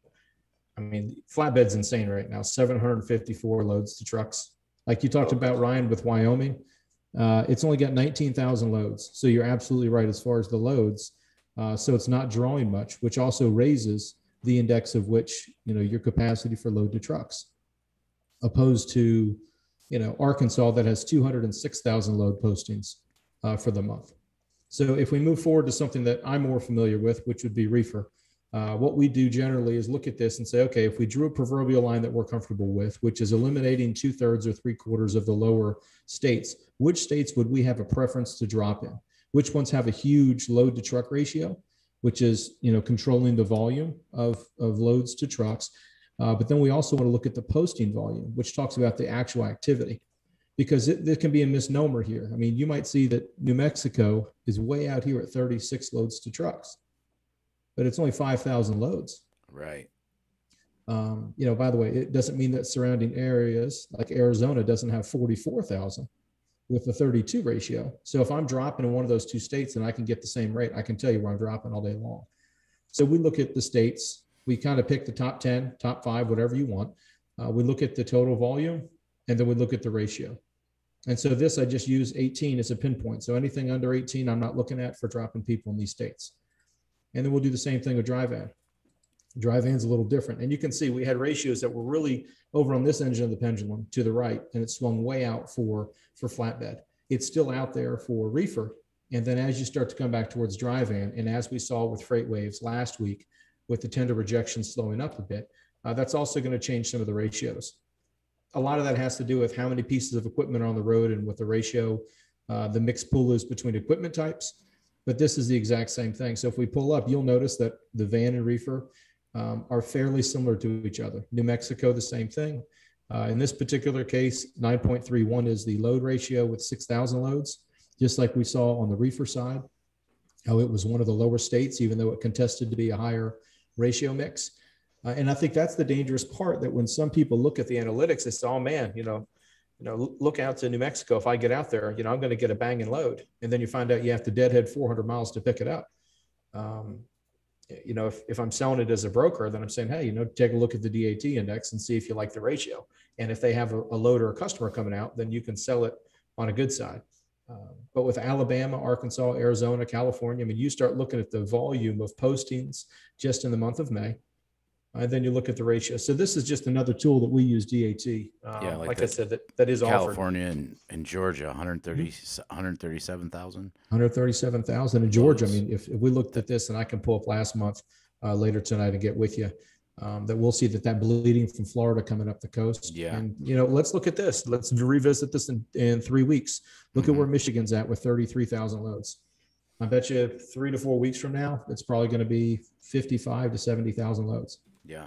I mean, flatbed's insane right now, 754 loads to trucks. Like you talked about, Ryan, with Wyoming, uh, it's only got 19,000 loads. So you're absolutely right as far as the loads. Uh, so it's not drawing much, which also raises the index of which, you know, your capacity for load to trucks, opposed to, you know, Arkansas that has 206,000 load postings uh, for the month. So if we move forward to something that I'm more familiar with, which would be reefer, uh, what we do generally is look at this and say, okay, if we drew a proverbial line that we're comfortable with, which is eliminating two thirds or three quarters of the lower states, which states would we have a preference to drop in? Which ones have a huge load to truck ratio, which is you know controlling the volume of, of loads to trucks. Uh, but then we also want to look at the posting volume, which talks about the actual activity because it, there can be a misnomer here. I mean, you might see that New Mexico is way out here at 36 loads to trucks but it's only 5,000 loads. Right. Um, you know, by the way, it doesn't mean that surrounding areas like Arizona doesn't have 44,000 with the 32 ratio. So if I'm dropping in one of those two states and I can get the same rate, I can tell you where I'm dropping all day long. So we look at the states, we kind of pick the top 10, top five, whatever you want. Uh, we look at the total volume and then we look at the ratio. And so this, I just use 18 as a pinpoint. So anything under 18, I'm not looking at for dropping people in these states. And then we'll do the same thing with dry van. Dry van's a little different. And you can see we had ratios that were really over on this engine of the pendulum to the right, and it swung way out for, for flatbed. It's still out there for reefer. And then as you start to come back towards dry van, and as we saw with FreightWaves last week, with the tender rejection slowing up a bit, uh, that's also going to change some of the ratios. A lot of that has to do with how many pieces of equipment are on the road and what the ratio, uh, the mixed pool is between equipment types but this is the exact same thing. So if we pull up, you'll notice that the van and reefer um, are fairly similar to each other. New Mexico, the same thing. Uh, in this particular case, 9.31 is the load ratio with 6,000 loads, just like we saw on the reefer side, how it was one of the lower states, even though it contested to be a higher ratio mix. Uh, and I think that's the dangerous part that when some people look at the analytics, they say, oh man, you know, you know, look out to New Mexico. If I get out there, you know, I'm going to get a bang and load. And then you find out you have to deadhead 400 miles to pick it up. Um, you know, if, if I'm selling it as a broker, then I'm saying, hey, you know, take a look at the DAT index and see if you like the ratio. And if they have a, a load or a customer coming out, then you can sell it on a good side. Um, but with Alabama, Arkansas, Arizona, California, I mean, you start looking at the volume of postings just in the month of May and then you look at the ratio. So this is just another tool that we use DAT. Um, yeah, like, like I said, that, that is California offered. and, and Georgia, 130, mm-hmm. 137,000. 137,000 in Georgia. I mean, if, if we looked at this and I can pull up last month uh, later tonight and get with you, um, that we'll see that that bleeding from Florida coming up the coast. Yeah. And, you know, let's look at this. Let's revisit this in, in three weeks. Look mm-hmm. at where Michigan's at with 33,000 loads. I bet you three to four weeks from now, it's probably going to be 55 to 70,000 loads. Yeah.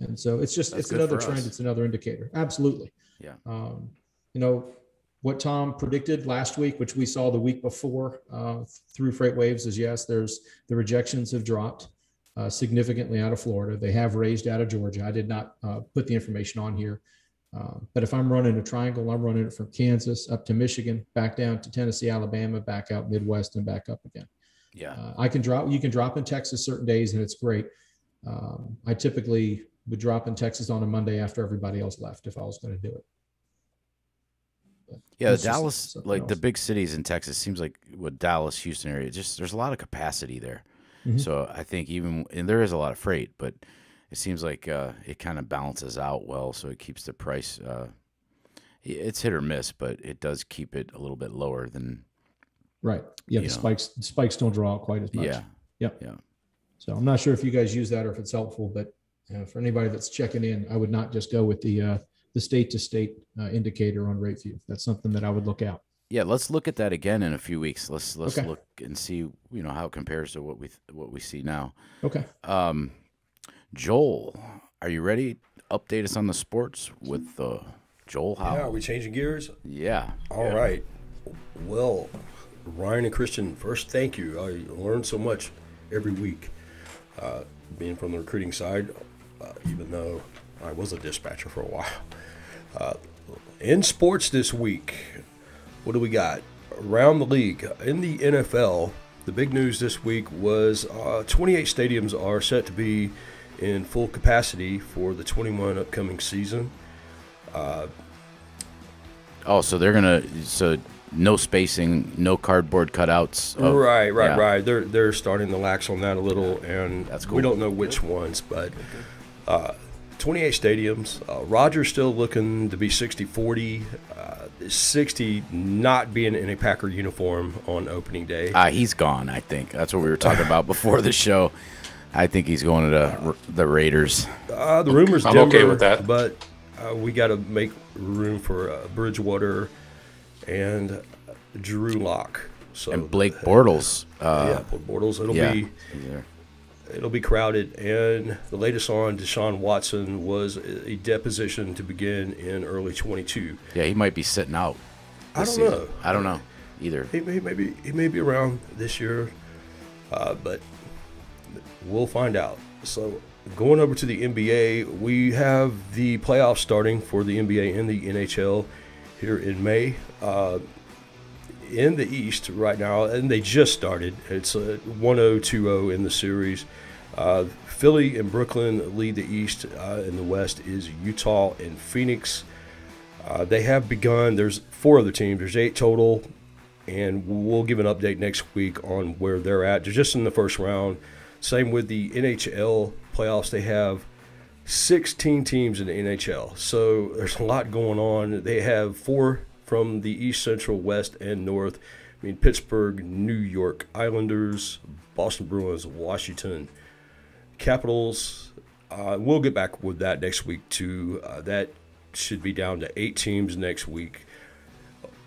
And so it's just, That's it's another trend. Us. It's another indicator. Absolutely. Yeah. Um, you know, what Tom predicted last week, which we saw the week before uh, through FreightWaves is yes, there's the rejections have dropped uh, significantly out of Florida. They have raised out of Georgia. I did not uh, put the information on here. Uh, but if I'm running a triangle, I'm running it from Kansas up to Michigan, back down to Tennessee, Alabama, back out Midwest, and back up again. Yeah, uh, I can drop. You can drop in Texas certain days, and it's great. Um, I typically would drop in Texas on a Monday after everybody else left if I was going to do it. But yeah, Dallas, like else. the big cities in Texas, seems like with Dallas, Houston area, just there's a lot of capacity there. Mm-hmm. So I think even and there is a lot of freight, but it seems like uh, it kind of balances out well, so it keeps the price. Uh, it's hit or miss, but it does keep it a little bit lower than. Right. Yeah. The know. spikes spikes don't draw out quite as much. Yeah. Yep. Yeah. So I'm not sure if you guys use that or if it's helpful, but uh, for anybody that's checking in, I would not just go with the uh, the state to state uh, indicator on rate view. That's something that I would look out. Yeah, let's look at that again in a few weeks. Let's let's okay. look and see you know how it compares to what we what we see now. Okay. Um, Joel, are you ready? Update us on the sports with uh, Joel Howle? Yeah, are we changing gears? Yeah. All yeah. right. Well, Ryan and Christian, first, thank you. I learned so much every week uh, being from the recruiting side, uh, even though I was a dispatcher for a while. Uh, in sports this week, what do we got? Around the league, in the NFL, the big news this week was uh, 28 stadiums are set to be in full capacity for the 21 upcoming season. Oh, so they're gonna so no spacing, no cardboard cutouts. of- right, right, yeah. right. They're they're starting to lax on that a little, and That's we don't know which ones, but uh, 28 stadiums. Uh, Rodgers still looking to be 60-40. Uh, 60 not being in a Packer uniform on opening day. Uh, he's gone. I think that's what we were talking about before the show. I think he's going to the, the Raiders. Uh, the rumors I'm Denver, okay with that. but uh, we got to make room for uh, Bridgewater and Drew Lock. So And Blake Bortles. yeah, Uh, Bortles. It'll yeah. be it'll be crowded. And the latest on Deshaun Watson was a a deposition to begin in early 22. yeah, he might be sitting out. I don't season. know. I don't know either. He may, maybe he may be around this year, uh, but we'll find out. So going over to the NBA, we have the playoffs starting for the NBA and the NHL here in May. Uh, in the East right now, and they just started. It's a 1-0-2-0 in the series. Uh, Philly and Brooklyn lead the East. Uh, in the West is Utah and Phoenix. Uh, they have begun. There's four other teams. There's eight total, and we'll give an update next week on where they're at. They're just in the first round. Same with the NHL playoffs. They have 16 teams in the NHL. So there's a lot going on. They have four from the East, Central, West, and North. I mean, Pittsburgh, New York Islanders, Boston Bruins, Washington Capitals. Uh, we'll get back with that next week, too. Uh, that should be down to eight teams next week.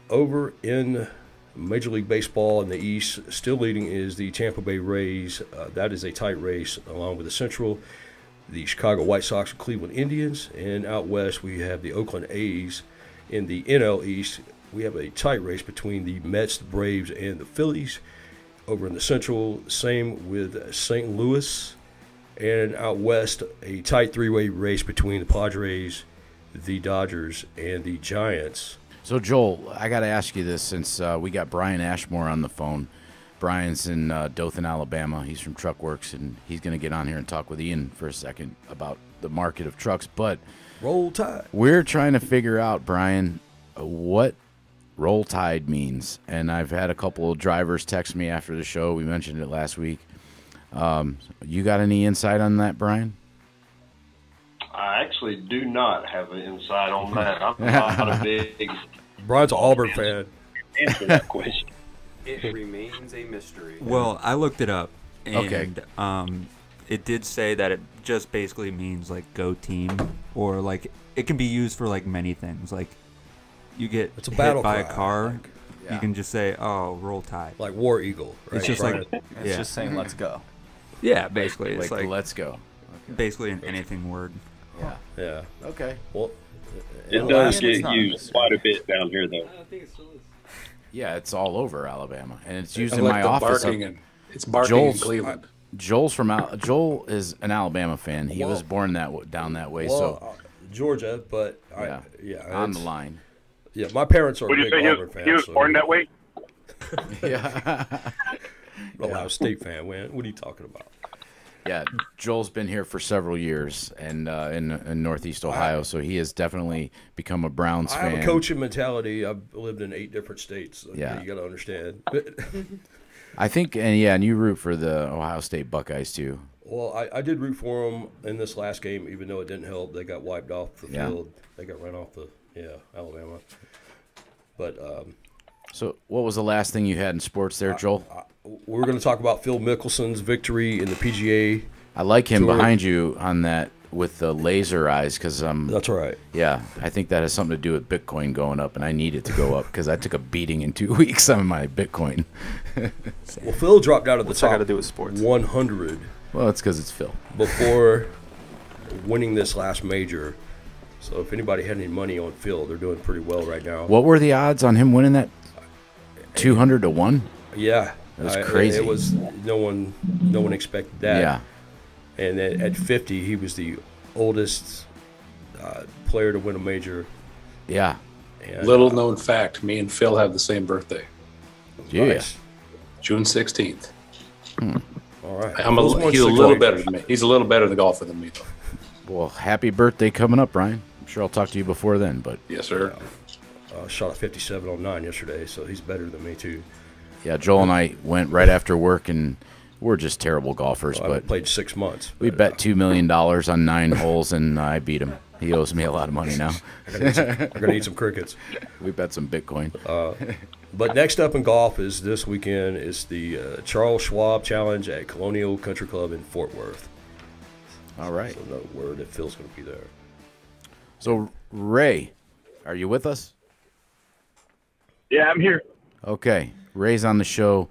Over in Major League Baseball in the East, still leading is the Tampa Bay Rays. Uh, that is a tight race, along with the Central, the Chicago White Sox, and Cleveland Indians. And out west, we have the Oakland A's. In the NL East, we have a tight race between the Mets, the Braves, and the Phillies. Over in the Central, same with St. Louis. And out west, a tight three way race between the Padres, the Dodgers, and the Giants. So Joel, I got to ask you this since uh, we got Bryan Ashmore on the phone. Bryan's in uh, Dothan, Alabama. He's from Truckworx, and he's going to get on here and talk with Ian for a second about the market of trucks. But Roll Tide. we're trying to figure out, Bryan, uh, what roll tide means. And I've had a couple of drivers text me after the show. We mentioned it last week. Um, you got any insight on that, Bryan? I actually do not have an insight on that. I'm not a big Bryan's an Auburn fan. answer that question. It remains a mystery. Well, I looked it up, and Okay. um, it did say that it just basically means like go team, or like it can be used for like many things. Like you get It's a hit battle by a car, like- Yeah. you can just say, "Oh, roll tide." Like War Eagle. Right? It's just Brian? like It's yeah, just saying let's go. yeah, basically Like, it's like let's go. basically an anything word. Yeah. yeah. Okay. Well, It does last- get used quite a bit down here, though. Yeah, it's all over Alabama, and it's used I in like my the office. barking and it's barking Joel's- in Cleveland. Joel's from Al- Joel is an Alabama fan. He was born that w- down that way, well, so uh, Georgia, but I, yeah, yeah, on the line. Yeah, my parents are Would you big say he Auburn was, fans. he was so born that way? Yeah, Ohio State fan. Man, what are you talking about? Yeah. Joel's been here for several years, and uh, in in Northeast Ohio, so he has definitely become a Browns I fan. have a coaching mentality. I've lived in eight different states. Okay, Yeah. you got to understand. I think, and yeah, and you root for the Ohio State Buckeyes too. well, I, I did root for them in this last game, even though it didn't help. They got wiped off the Yeah. field. They got run off the yeah Alabama. But um, So, what was the last thing you had in sports there, Joel? We're going to talk about Phil Mickelson's victory in the PGA. I like him Tour. behind you on that with the laser eyes because um That's right. yeah I think that has something to do with Bitcoin going up and I need it to go up because I took a beating in two weeks on my Bitcoin. Well, Phil dropped out of the What's that top got to do with sports? 100 Well, it's because it's Phil. before winning this last major. So if anybody had any money on Phil, they're doing pretty well right now. What were the odds on him winning that? Two hundred to one. Yeah, That was I- crazy. It was no one, no one expected that. Yeah, And at, at 50, he was the oldest uh, player to win a major. yeah. And, Little uh, known fact: me and Phil have the same birthday. Yeah. nice. June 16th. All right. I'm a, Those he's a little better than me. He's a little better the golfer than me, though. Well, happy birthday coming up, Ryan. I'm sure I'll talk to you before then, but Yes, sir. Uh, shot a 57 on nine yesterday, so he's better than me too. Yeah, Joel and I went right after work, and we're just terrible golfers. Well, I but played six months. we bet two million dollars on nine holes, and I beat him. He owes me a lot of money now. I gotta eat some, I gotta eat some crickets. We bet some Bitcoin. But next up in golf is this weekend is the uh, Charles Schwab Challenge at Colonial Country Club in Fort Worth. All right. So no word if Phil's going to be there. So Ray, are you with us? Yeah, I'm here. Okay, Ray's on the show.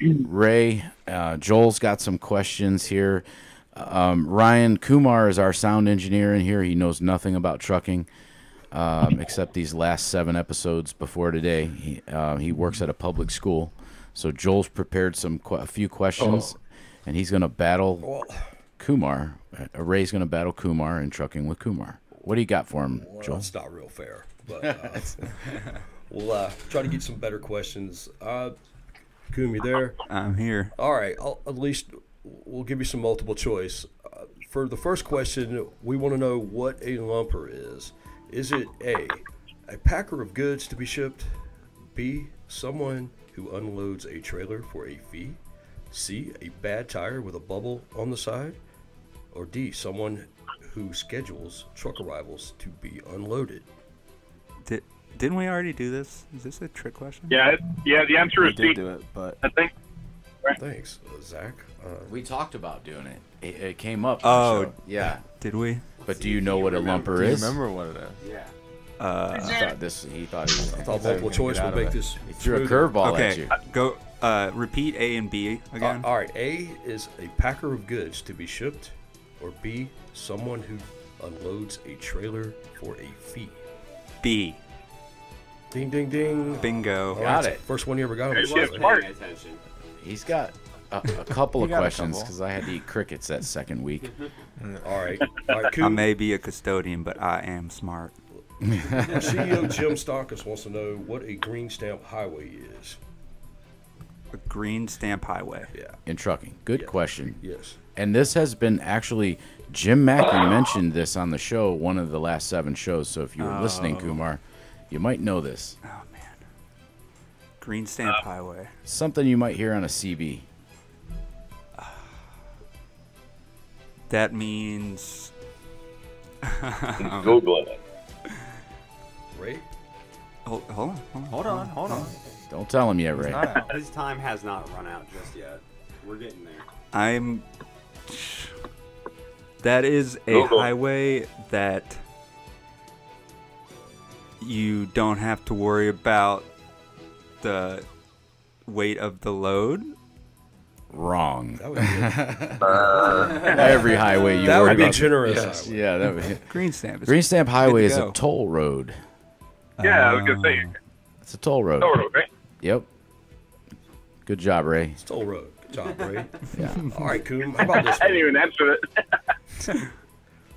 Ray, uh, Joel's got some questions here. Um, Ryan Kumar is our sound engineer in here. He knows nothing about trucking um, except these last seven episodes before today. He, uh, he works at a public school, so Joel's prepared some qu- a few questions, and he's going to battle Kumar. Uh, Ray's going to battle Kumar in trucking with Kumar. What do you got for him, well Joel? that's not real fair. But uh, we'll uh, try to get some better questions. Uh, Coom, you there? I'm here. All right. I'll, at least we'll give you some multiple choice. Uh, for the first question, we want to know what a lumper is. Is it A, a packer of goods to be shipped? B, someone who unloads a trailer for a fee? C, a bad tire with a bubble on the side? Or D, someone who schedules truck arrivals to be unloaded? Did didn't we already do this? Is this a trick question? Yeah, it- yeah. The answer We is did C. do it, but I think. Thanks, uh, Zach. Uh, We talked about doing it. It, it came up. Oh. on yeah. Did we? But do you know what a lumper do you is? remember what it is? Yeah. Uh, He thought this. He thought he, I thought multiple choice get would make this. he threw a smoother. curveball at okay, you. go. Uh, repeat A and B Uh, again. all right. A is a packer of goods to be shipped, or B, someone who unloads a trailer for a fee. B. Ding, ding, ding. Bingo. Got right, it. First one you ever got on Hey, the Smart. He's got a, a couple of questions because I had to eat crickets that second week. Mm-hmm. All right. All right. I may be a custodian, but I am smart. CEO Jim Stockus wants to know what a green stamp highway is. A green stamp highway. Yeah. in trucking. Good Yeah. question. Yes. And this has been actually Jim Mackey mentioned this on the show, one of the last seven shows. So if you were listening, Oh. Kumar, you might know this. Oh man. Green stamp highway. Something you might hear on a CB. That means. Google it. Ray. Hold, hold on. Hold on. Hold on, hold on. Don't tell him yet, Ray. His time has not run out just yet. We're getting there. I'm. That is a Google. highway that you don't have to worry about the weight of the load. Wrong. That would be, uh, Every highway you that worry would be about. generous. Yes, yeah. That would, Green stamp. Is Green Stamp Highway to is a toll road. Yeah, I was gonna say. It's a toll road. Total, right? Yep. Good job, Ray. It's toll road. Good job, Ray. Yeah. All right, Coom. How about this I didn't even answer it.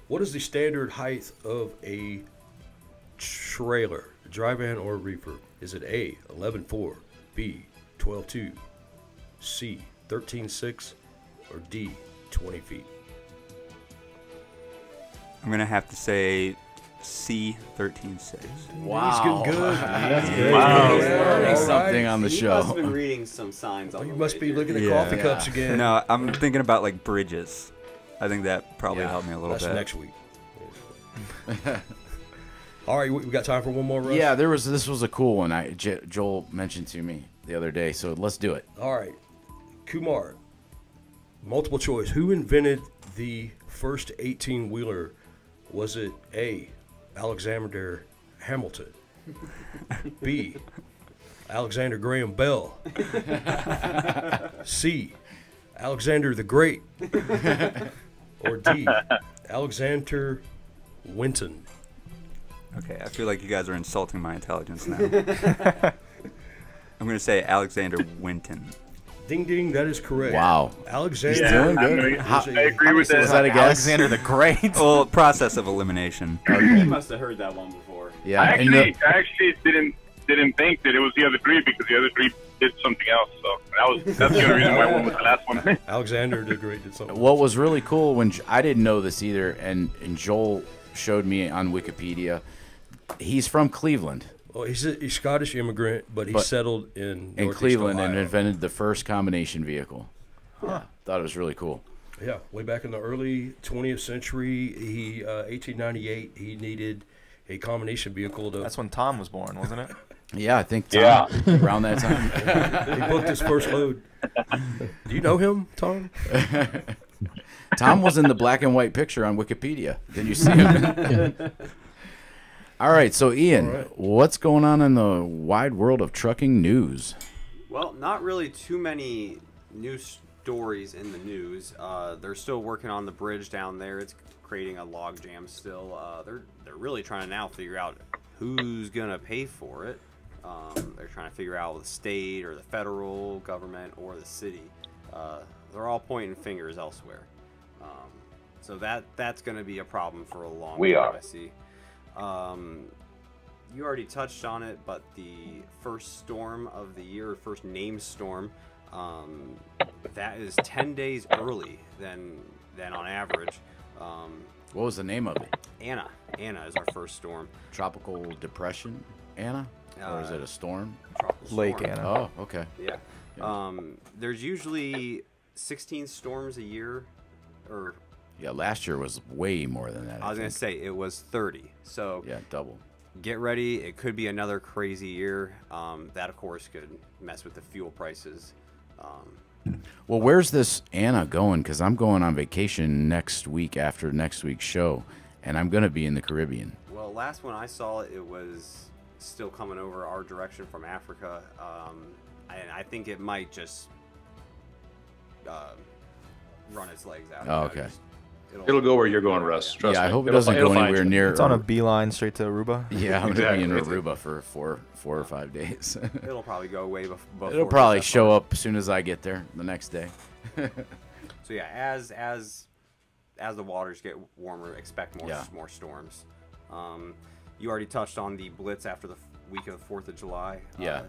What is the standard height of a trailer, a dry van or a reefer? Is it A, 11.4, B, 12.2, C, 13.6, or D, 20 feet? I'm gonna have to say C thirteen six. Wow. He's getting good. That's good. Wow. He's Learning all something right. on the He show. must have been reading some signs oh, on Oh, you the must way be here. looking at Yeah. coffee cups again. No, I'm thinking about like bridges. I think that probably Yeah. helped me a little That's bit. next week. All right, we we got time for one more, Russ? Yeah, there was. This was a cool one. I J- Joel mentioned to me the other day. So let's do it. All right. Kumar, multiple choice. Who invented the first 18 wheeler? Was it A, Alexander Hamilton? B, Alexander Graham Bell? C, Alexander the Great? Or D, Alexander Winton? Okay, I feel like you guys are insulting my intelligence now. I'm gonna say Alexander Winton. Ding ding, that is correct. Wow. Alexander. Yeah, doing good. I, How- I agree with Is that. that a guess? Alexander the Great. Well, process of elimination. He must have heard that one before. Yeah. I and the- actually, I actually didn't didn't think that it was the other three because the other three did something else. So that was that's the only reason why I went with the last one. Alexander did great. Did something. What was really cool when I didn't know this either, and, and Joel showed me on Wikipedia. He's from Cleveland, Well, he's a he's Scottish immigrant, but he But- settled in in Northeast Cleveland, and Ohio. invented the first combination vehicle. Yeah, thought it was really cool. Yeah, way back in the early 20th century, he uh, 1898 he needed a combination vehicle to. That's when Tom was born, wasn't it? Yeah, I think Tom, Yeah. around that time. he booked his first load. Do you know him, Tom? Tom was in the black and white picture on Wikipedia. Did you see him? All right, so Ian, All right. what's going on in the wide world of trucking news? Well, not really too many news stories in the news. Uh, they're still working on the bridge down there. It's creating a log jam still. Uh, they're they're really trying to now figure out who's gonna pay for it. Um, they're trying to figure out the state or the federal government or the city. Uh, they're all pointing fingers elsewhere. Um, so that that's going to be a problem for a long We time. are. I see. Um, you already touched on it, but the first storm of the year, first named storm, um, that is 10 days early than than on average. Um, What was the name of it? Anna, Anna is our first storm. Tropical depression, Anna, or is Uh, it a storm? Tropical Lake storm. Anna. Oh, okay. Yeah. Um, there's usually 16 storms a year, or Yeah, last year was way more than that. I was gonna say it was 30. So Yeah, double. get ready. It could be another crazy year. Um, that of course could mess with the fuel prices. Um, Well, where's this Anna going? Because I'm going on vacation next week after next week's show, and I'm gonna be in the Caribbean. well, last when I saw it, it was still coming over our direction from Africa, um, and I think it might just uh, run its legs out. Oh, okay. just- It'll go where you're going, Russ. Trust yeah, me. I hope it It'll doesn't fi- go it'll anywhere you. near. It's on a beeline straight to Aruba. Yeah, I'm gonna be in Aruba for four, four or five days. It'll probably go way before. It'll probably show far. up as soon as I get there the next day. So yeah, as as as the waters get warmer, expect more Yeah. more storms. Um, you already touched on the blitz after the f- week of the Fourth of July. Yeah.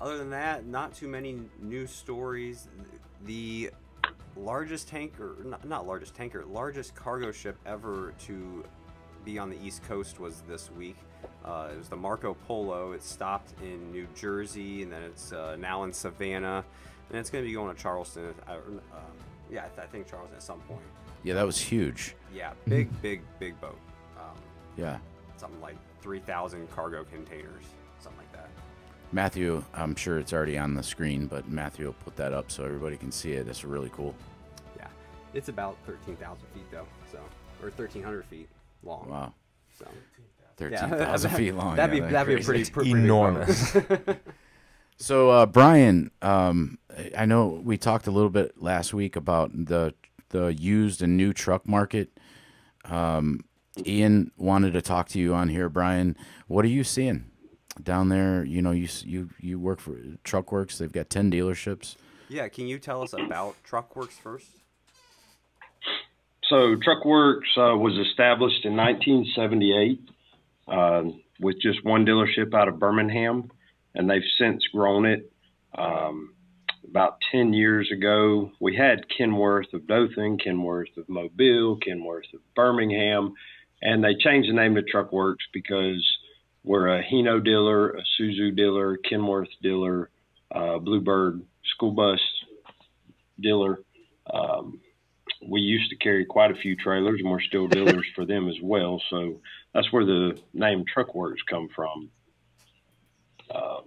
Uh, other than that, not too many news stories. The largest tanker, not, not largest tanker, largest cargo ship ever to be on the East Coast was this week. Uh, it was the Marco Polo. It stopped in New Jersey, and then it's uh, now in Savannah, and it's going to be going to Charleston. I, um, yeah, I, th- I think Charleston at some point. Yeah, that was huge. Yeah, big, big, big boat. Um, Yeah, something like 3,000 cargo containers, something like that. Matthew, I'm sure it's already on the screen, but Matthew will put that up so everybody can see it. It's really cool. Yeah, it's about 13,000 feet though, so or 1,300 feet long. Wow, So thirteen thousand feet long. That'd yeah, be that'd be a crazy. pretty, pretty enormous. So, uh, Bryan, um, I know we talked a little bit last week about the the used and new truck market. Um, Ian wanted to talk to you on here, Bryan. What are you seeing down there? You know, you you you work for Truckworx. They've got ten dealerships. Yeah, can you tell us about Truckworx first? So Truckworx uh, was established in 1978 uh, with just one dealership out of Birmingham, and they've since grown it. Um, about 10 years ago, we had Kenworth of Dothan, Kenworth of Mobile, Kenworth of Birmingham, and they changed the name to Truckworx because we're a Hino dealer, a Suzu dealer, Kenworth dealer, uh, Bluebird school bus dealer. Um, we used to carry quite a few trailers, and we're still dealers for them as well. So that's where the name Truckworx come from. Um,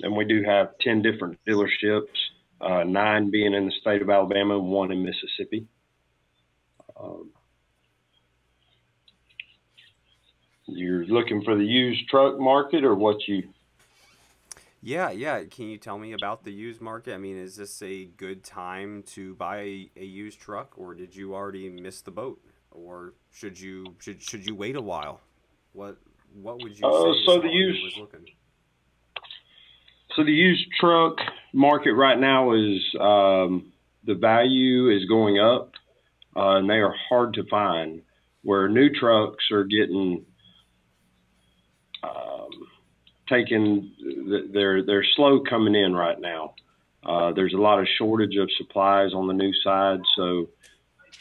and we do have 10 different dealerships, uh, nine being in the state of Alabama, one in Mississippi. You're looking for the used truck market or what you Yeah, yeah. Can you tell me about the used market? I mean, is this a good time to buy a, a used truck, or did you already miss the boat, or should you should should you wait a while? What what would you Uh, say? so the used-? So the used truck market right now is um, the value is going up, uh, and they are hard to find. Where new trucks are getting taking they're they're slow coming in right now. Uh, there's a lot of shortage of supplies on the new side, so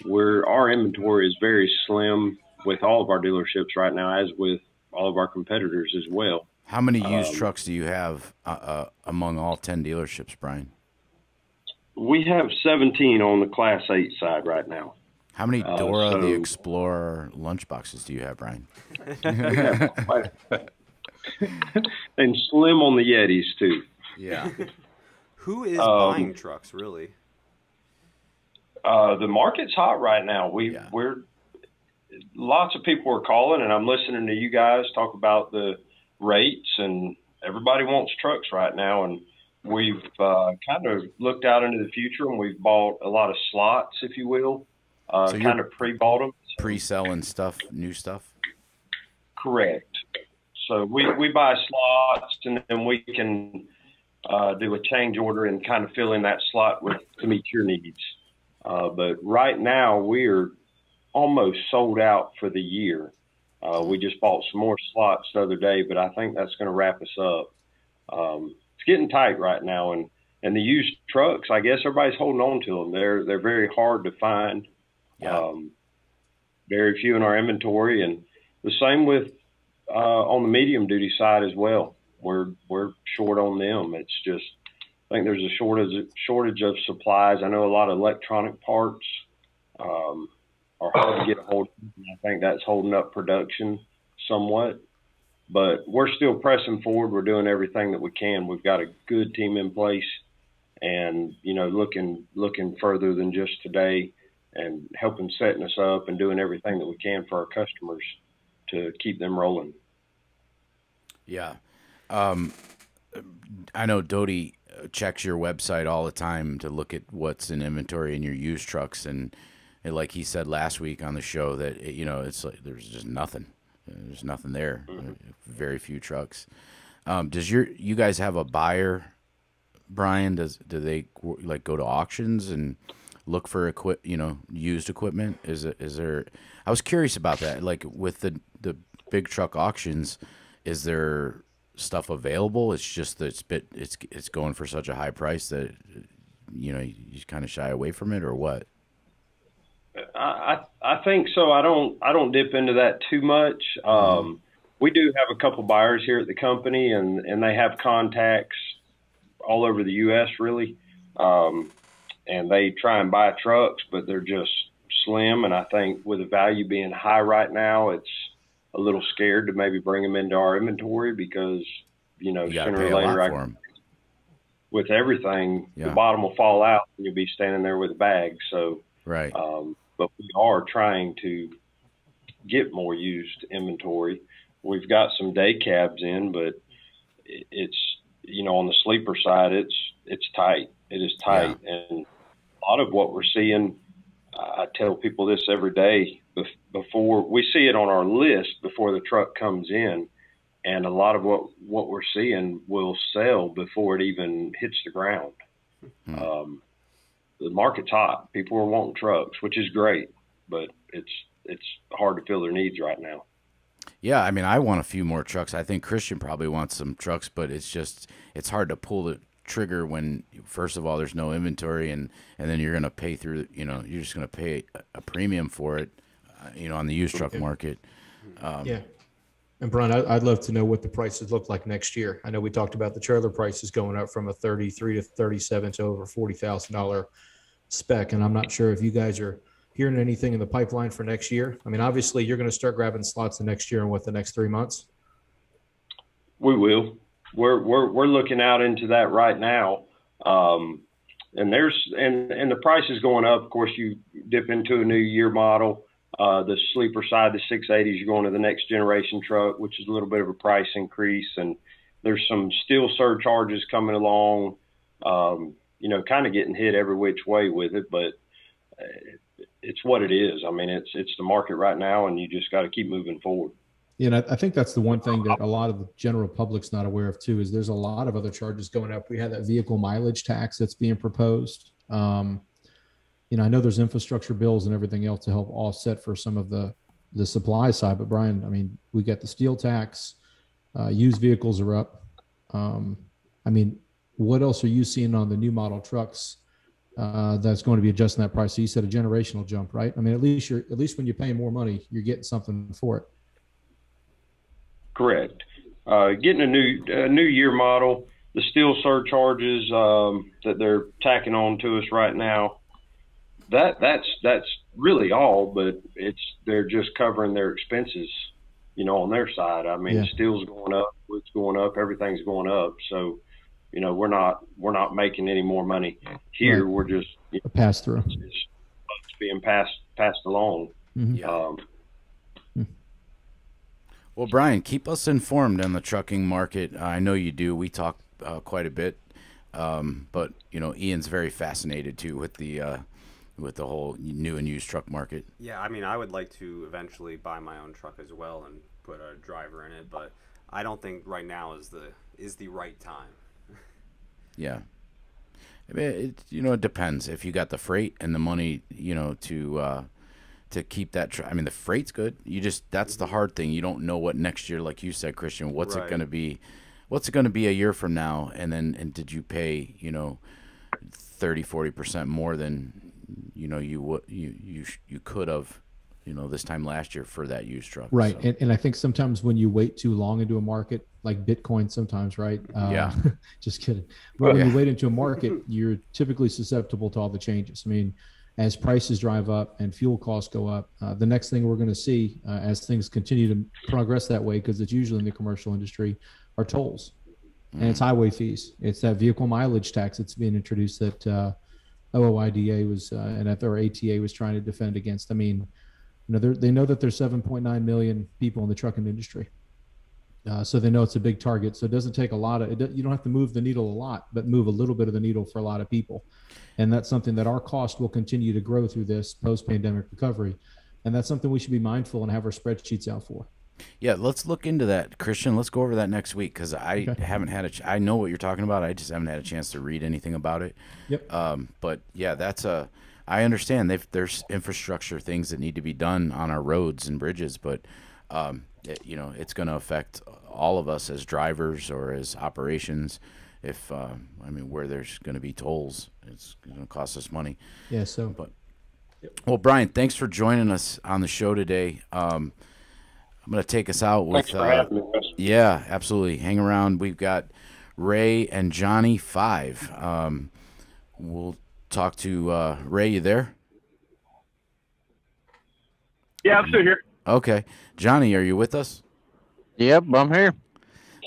we're our inventory is very slim with all of our dealerships right now, as with all of our competitors as well. How many used Um, trucks do you have uh, uh, among all ten dealerships, Bryan? We have 17 on the Class 8 side right now. How many Uh, Dora the so- Explorer lunchboxes do you have, Bryan? and slim on the Yetis too. Yeah. Who is Um, buying trucks really? Uh, the market's hot right now. We we're lots of people are calling, and I'm listening to you guys talk about the rates, and everybody wants trucks right now. And we've uh, kind of looked out into the future, and we've bought a lot of slots, if you will, uh, So kind of pre-bought them. Pre-selling stuff, new stuff. Correct. So we, we buy slots and then we can uh, do a change order and kind of fill in that slot with to meet your needs. Uh, but right now we're almost sold out for the year. Uh, we just bought some more slots the other day, but I think that's going to wrap us up. Um, it's getting tight right now, and and the used trucks, I guess everybody's holding on to them. They're they're very hard to find. Um, very few in our inventory, and the same with uh, on the medium duty side as well. We're we're short on them. It's just I think there's a shortage shortage of supplies. I know a lot of electronic parts um, are hard to get a hold. of. I think that's holding up production somewhat. But we're still pressing forward. We're doing everything that we can. We've got a good team in place, and you know, looking looking further than just today, and helping setting us up and doing everything that we can for our customers to keep them rolling. Yeah. Um, I know Doty checks your website all the time to look at what's in inventory in your used trucks, and, and like he said last week on the show that it, you know it's like there's just nothing. There's nothing there. Uh, Very few trucks. Um, does your you guys have a buyer, Bryan? Does do they like go to auctions and look for equip you know used equipment? Is it is there? I was curious about that. Like with the big truck auctions, is there stuff available? It's just that it's bit it's it's going for such a high price that you know you kind of shy away from it, or what? I, I think so. I don't I don't dip into that too much. Um, we do have a couple buyers here at the company, and and they have contacts all over the U.S. really, um, and they try and buy trucks, but they're just slim. And I think with the value being high right now, it's a little scared to maybe bring them into our inventory because you know You sooner or later I, with everything, Yeah. the bottom will fall out, and you'll be standing there with a bag. So. Right. Um, but we are trying to get more used inventory. We've got some day cabs in, but it's you know on the sleeper side, it's it's tight. It is tight, and a lot of what we're seeing. I tell people this every day before we see it on our list before the truck comes in, and a lot of what what we're seeing will sell before it even hits the ground. Um, the market's hot. People are wanting trucks, which is great, but it's it's hard to fill their needs right now. Yeah, I mean, I want a few more trucks. I think Christian probably wants some trucks, but it's just it's hard to pull the trigger when first of all there's no inventory, and and then you're gonna pay through. You know, you're just gonna pay a premium for it. Uh, you know, on the used truck market. Um, Yeah. And Bryan, I- I'd love to know what the prices look like next year. I know we talked about the trailer prices going up from a 33 to 37 to over $40,000 spec. And I'm not sure if you guys are hearing anything in the pipeline for next year. I mean, obviously you're going to start grabbing slots the next year and what the next three months. We will. We're we're we're looking out into that right now. Um, and there's and and the price is going up. Of course, you dip into a new year model. Uh, the sleeper side, the 680s, you're going to the next generation truck, which is a little bit of a price increase. And there's some steel surcharges coming along. Um, you know, kind of getting hit every which way with it, but uh, it's what it is. I mean, it's it's the market right now, and you just got to keep moving forward. Yeah, and I, I think that's the one thing that a lot of the general public's not aware of too is there's a lot of other charges going up. We had that vehicle mileage tax that's being proposed. Um, you know, I know there's infrastructure bills and everything else to help offset for some of the the supply side, but Bryan, I mean, we got the steel tax, Uh, used vehicles are up. Um, I mean, what else are you seeing on the new model trucks uh, that's going to be adjusting that price? So you said a generational jump, right? I mean, at least you're at least when you're paying more money, you're getting something for it. Correct. Uh, getting a new a new year model, the steel surcharges um, that they're tacking on to us right now. That that's that's really all, but it's they're just covering their expenses, you know, on their side. I mean, Yeah. steel's going up, wood's going up, everything's going up. So, you know, we're not we're not making any more money here. Right. We're just you A pass through. know, it's, it's being passed passed along. Mhm. Um, Well, Bryan, keep us informed on the trucking market. I know you do. We talk uh, quite a bit, um, but you know, Ian's very fascinated too with the uh, with the whole new and used truck market. Yeah, I mean, I would like to eventually buy my own truck as well and put a driver in it, but I don't think right now is the is the right time. Yeah. I mean, it you know it depends if you got the freight and the money you know to uh, to keep that. Tr- I mean, the freight's good. You just that's the hard thing. You don't know what next year, like you said, Christian. What's it going to be? What's it going to be a year from now? And then and did you pay you know 30 40 percent more than you know you would you you you could have you know this time last year for that used truck. Right. So, And, and I think sometimes when you wait too long into a market, like Bitcoin, sometimes, right? Uh, Yeah. just kidding. But when Yeah. you wait into a market, you're typically susceptible to all the changes. I mean, as prices drive up and fuel costs go up, uh, the next thing we're going to see uh, as things continue to progress that way, because it's usually in the commercial industry, are tolls. And it's highway fees. It's that vehicle mileage tax that's being introduced that uh, OOIDA was uh, and or ATA was trying to defend against. I mean, you know, they're- know that there's 7.9 million people in the trucking industry. Uh, so they know it's a big target. So it doesn't take a lot of, it, you don't have to move the needle a lot, but move a little bit of the needle for a lot of people. And that's something that our cost will continue to grow through this post pandemic recovery. And that's something we should be mindful and have our spreadsheets out for. Yeah, let's look into that, Christian. Let's go over that next week because I Okay. haven't had a. Ch- I know what you're talking about. I just haven't had a chance to read anything about it. Yep. Um, but yeah, that's a. I understand they've, there's infrastructure things that need to be done on our roads and bridges, but um, it, you know it's going to affect all of us as drivers or as operations. If uh, I mean, where there's going to be tolls, it's going to cost us money. Yeah. So, But well, Bryan, thanks for joining us on the show today. Um, I'm going to take us out with. thanks for uh, having me. Yeah, absolutely. Hang around. We've got Ray and Johnny Five. Um, we'll talk to uh, Ray. You there? Yeah, I'm still here. Okay, Johnny, are you with us? Yep, I'm here.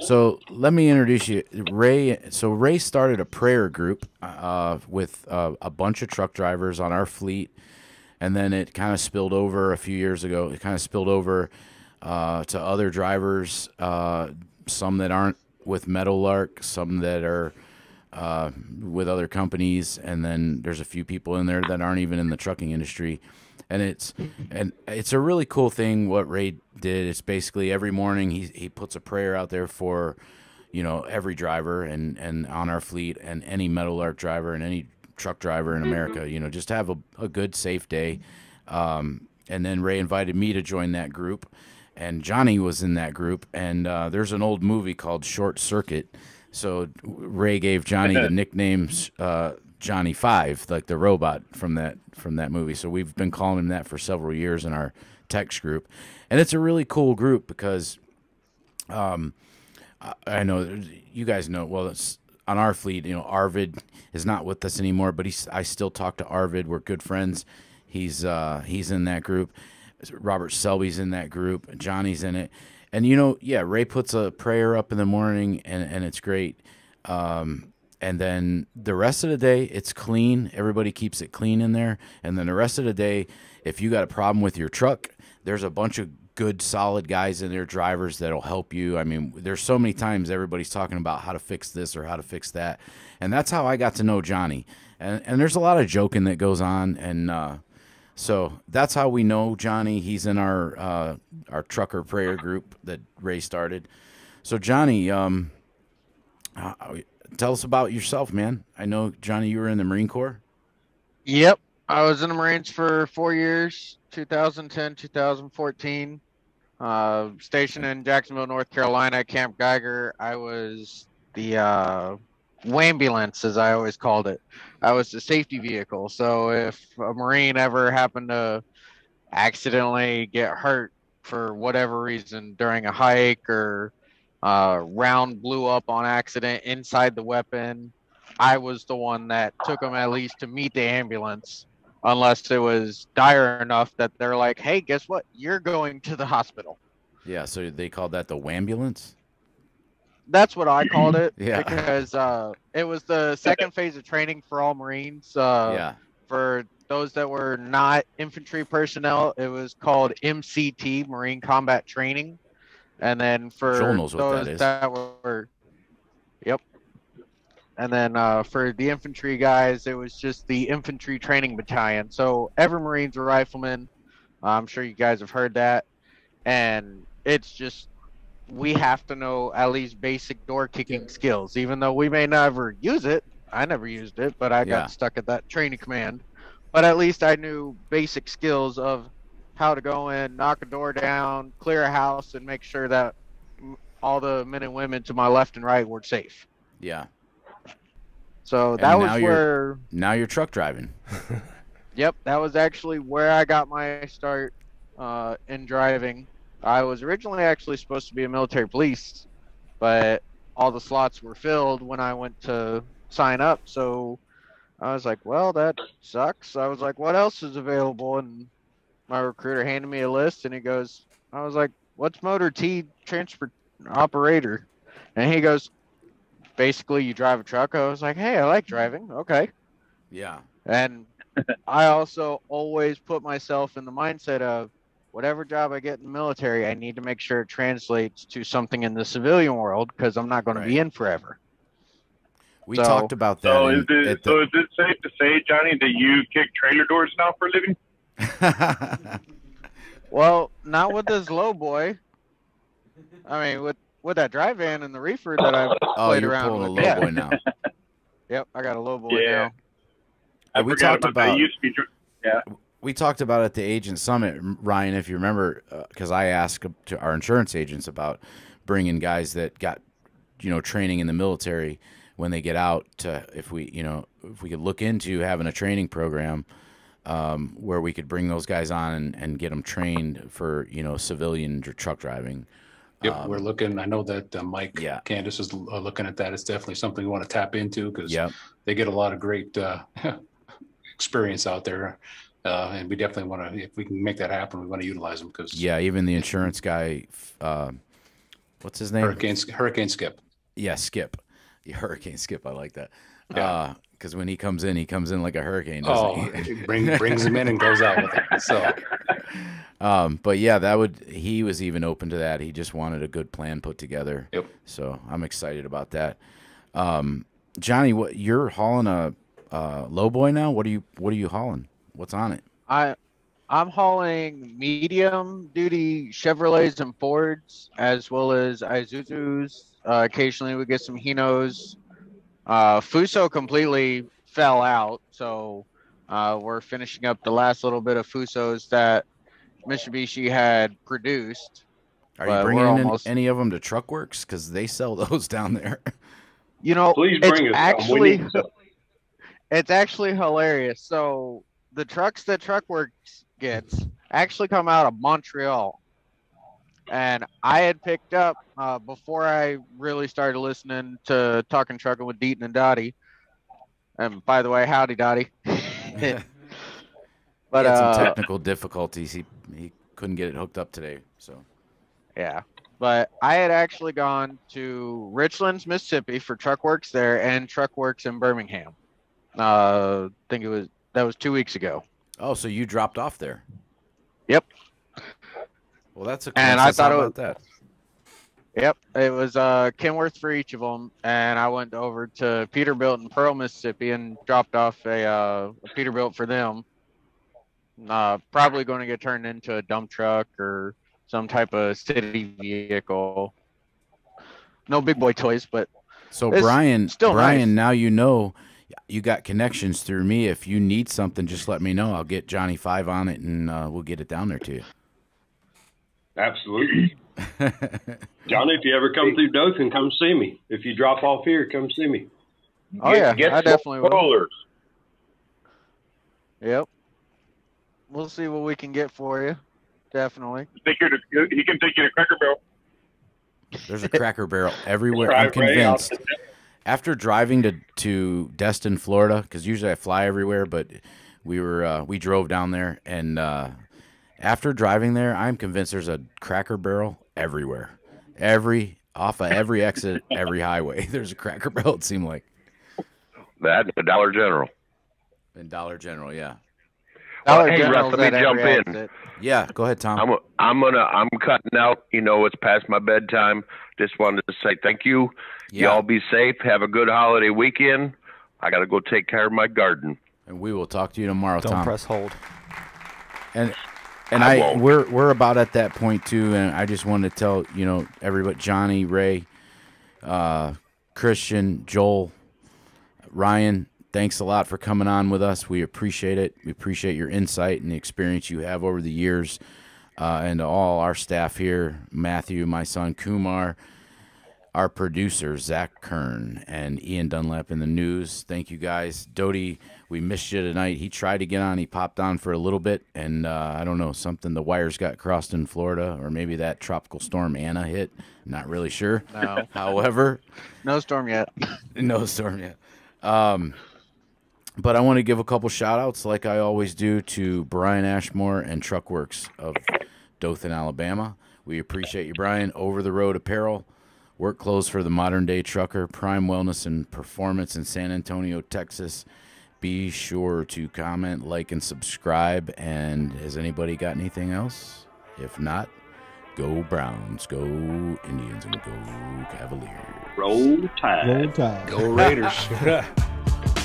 So let me introduce you, Ray. So Ray started a prayer group uh, with uh, a bunch of truck drivers on our fleet, and then it kind of spilled over a few years ago. It kind of spilled over uh, to other drivers, uh, some that aren't with Meadowlark, some that are uh, with other companies, and then there's a few people in there that aren't even in the trucking industry. And it's and it's a really cool thing what Ray did. It's basically every morning he he puts a prayer out there for, you know, every driver and and on our fleet and any Meadowlark driver and any truck driver in America. You know, just have a, a good safe day. Um, and then Ray invited me to join that group, and Johnny was in that group. And uh, there's an old movie called Short Circuit. So Ray gave Johnny the nickname uh, Johnny Five, like the robot from that from that movie. So we've been calling him that for several years in our text group, and it's a really cool group because, um, I, know you guys know well. It's on our fleet. You know, Arvid is not with us anymore, but he's I still talk to Arvid. We're good friends. He's uh, he's in that group. Robert Selby's in that group. Johnny's in it. And you know, yeah, Ray puts a prayer up in the morning, and and it's great. Um, and then the rest of the day, it's clean. Everybody keeps it clean in there. And then the rest of the day, if you got a problem with your truck, there's a bunch of good, solid guys in there, drivers that'll help you. I mean, there's so many times everybody's talking about how to fix this or how to fix that, and that's how I got to know Johnny. And and there's a lot of joking that goes on, and uh, so that's how we know Johnny. He's in our uh, our trucker prayer group that Ray started. So Johnny, um, uh, tell us about yourself, man. I know Johnny, you were in the Marine Corps. Yep, I was in the Marines for four years, 2010, 2014. Uh, stationed in Jacksonville, North Carolina, Camp Geiger. I was the uh, wambulance, as I always called it. I was the safety vehicle. So if a Marine ever happened to accidentally get hurt for whatever reason during a hike or uh, round blew up on accident inside the weapon, I was the one that took them at least to meet the ambulance, unless it was dire enough that they're like, "Hey, guess what? You're going to the hospital." Yeah, so they called that the wambulance. That's what I called it Yeah. because uh, it was the second phase of training for all Marines. Uh, Yeah. For those that were not infantry personnel, it was called MCT, Marine Combat Training. And then for Joel knows what those that that were, yep. And then uh, for the infantry guys, it was just the infantry training battalion. So every Marine's a rifleman. I'm sure you guys have heard that. And it's just we have to know at least basic door kicking skills, even though we may never use it. I never used it, but I Yeah. got stuck at that training command. But at least I knew basic skills of how to go in, knock a door down, clear a house, and make sure that all the men and women to my left and right were safe. Yeah. So And that now was you're- where Now you're truck driving. Yep, that was actually where I got my start uh, in driving. I was originally actually supposed to be a military police, but all the slots were filled when I went to sign up. So I was like, well, that sucks. I was like, what else is available? And my recruiter handed me a list and he goes, I was like, what's motor T transport operator? And he goes, basically, you drive a truck. I was like, hey, I like driving. Okay. Yeah. And I also always put myself in the mindset of whatever job I get in the military, I need to make sure it translates to something in the civilian world because I'm not going to be in forever. We So- talked about that. So is it at the- so is it safe to say, Johnny, that you kick trailer doors now for a living? Well, not with this low boy. I mean, with with that dry van and the reefer that I've Oh, played you're around pulling a with. low yeah. boy now. Yep, I got a low boy Yeah. now. I we talked about, about It used to be. Yeah. We talked about at the agent summit, Ryan, if you remember, because I asked to our insurance agents about bringing guys that got, you know, training in the military when they get out to, if we, you know, if we could look into having a training program um, where we could bring those guys on and, and get them trained for, you know, civilian truck driving. Yep, Um, we're looking, I know that uh, Mike Yeah. Candace is uh, looking at that. It's definitely something we want to tap into because Yep. they get a lot of great uh, experience out there. Uh, and we definitely want to, if we can make that happen, we want to utilize them because Yeah, even the insurance guy, uh, what's his name? Hurricane, Hurricane Skip. Yeah, Skip. Yeah, Hurricane Skip. I like that. Yeah. Because when he comes in, he comes in like a hurricane. Oh, bring, brings him in and goes out with it. So Um, but yeah, that would he was even open to that. He just wanted a good plan put together. Yep. So I'm excited about that. Um, Johnny, what you're hauling a uh, low boy now? What are you What are you hauling? What's on it? I I'm hauling medium duty Chevrolets and Fords as well as Isuzus. Uh, occasionally we get some Hinos. Uh, Fuso completely fell out, so uh, we're finishing up the last little bit of Fusos that Mitsubishi had produced. Are you we're bringing in almost- any of them to Truckworx? Because they sell those down there. You know, Please it's bring us some. We actually it's actually hilarious. So the trucks that Truckworx gets actually come out of Montreal, and I had picked up uh, before I really started listening to Talkin Truckin with Deaton and Doty. And by the way, howdy Doty. but he had some uh, technical difficulties. He he couldn't get it hooked up today. So Yeah. But I had actually gone to Richlands, Mississippi for Truckworx there and Truckworx in Birmingham. Uh, I think it was that was two weeks ago. oh, so you dropped off there? Yep. Well, that's a And I thought about was- that. Yep, it was uh Kenworth for each of them, and I went over to Peterbilt in Pearl, Mississippi, and dropped off a, uh, a Peterbilt for them. Uh, probably going to get turned into a dump truck or some type of city vehicle. No big boy toys, but So Bryan, still Bryan, nice. now you know you got connections through me. If you need something, just let me know. I'll get Johnny Five on it, and uh, we'll get it down there to you. Absolutely. Johnny, if you ever come through Dothan, come see me. If you drop off here, come see me. Oh yeah, I definitely will. rollers. Yep. We'll see what we can get for you. Definitely. Take you to, he can take you to Cracker Barrel. There's a Cracker Barrel everywhere. Right, I'm right, convinced. I'll- After driving to to Destin, Florida, because usually I fly everywhere, but we were uh, we drove down there, and uh, after driving there, I'm convinced there's a Cracker Barrel everywhere. Every off of every exit, every highway, there's a Cracker Barrel. It seemed like. That and the Dollar General. And Dollar General, yeah. Well, Dollar hey, Russ, let me jump in. exit. Yeah, go ahead, Tom. I'm I'm gonna I'm cutting out. You know, it's past my bedtime. Just wanted to say thank you. Yeah. Y'all be safe. Have a good holiday weekend. I got to go take care of my garden. And we will talk to you tomorrow, Don't Tom. press hold. And and I I, we're we're about at that point too, and I just wanted to tell you know everybody, Johnny, Ray, uh, Christian, Joel, Ryan. Thanks a lot for coming on with us. We appreciate it. We appreciate your insight and the experience you have over the years, uh, and to all our staff here, Matthew, my son Kumar, our producer Zach Kern, and Ian Dunlap in the news. Thank you guys, Doty. We missed you tonight. He tried to get on. He popped on for a little bit, and uh, I don't know something. The wires got crossed in Florida, or maybe that tropical storm Ana hit. Not really sure. No. However, No storm yet. no storm yet. Um, but I want to give a couple shout outs, like I always do, to Bryan Ashmore and Truckworx of Dothan, Alabama. We appreciate you, Bryan. Over the road apparel, work clothes for the modern day trucker, Prime Wellness and Performance in San Antonio, Texas. Be sure to comment, like, and subscribe. And has anybody got anything else? If not, go Browns, go Indians, and go Cavaliers. Roll Tide. Roll Tide. Go Raiders.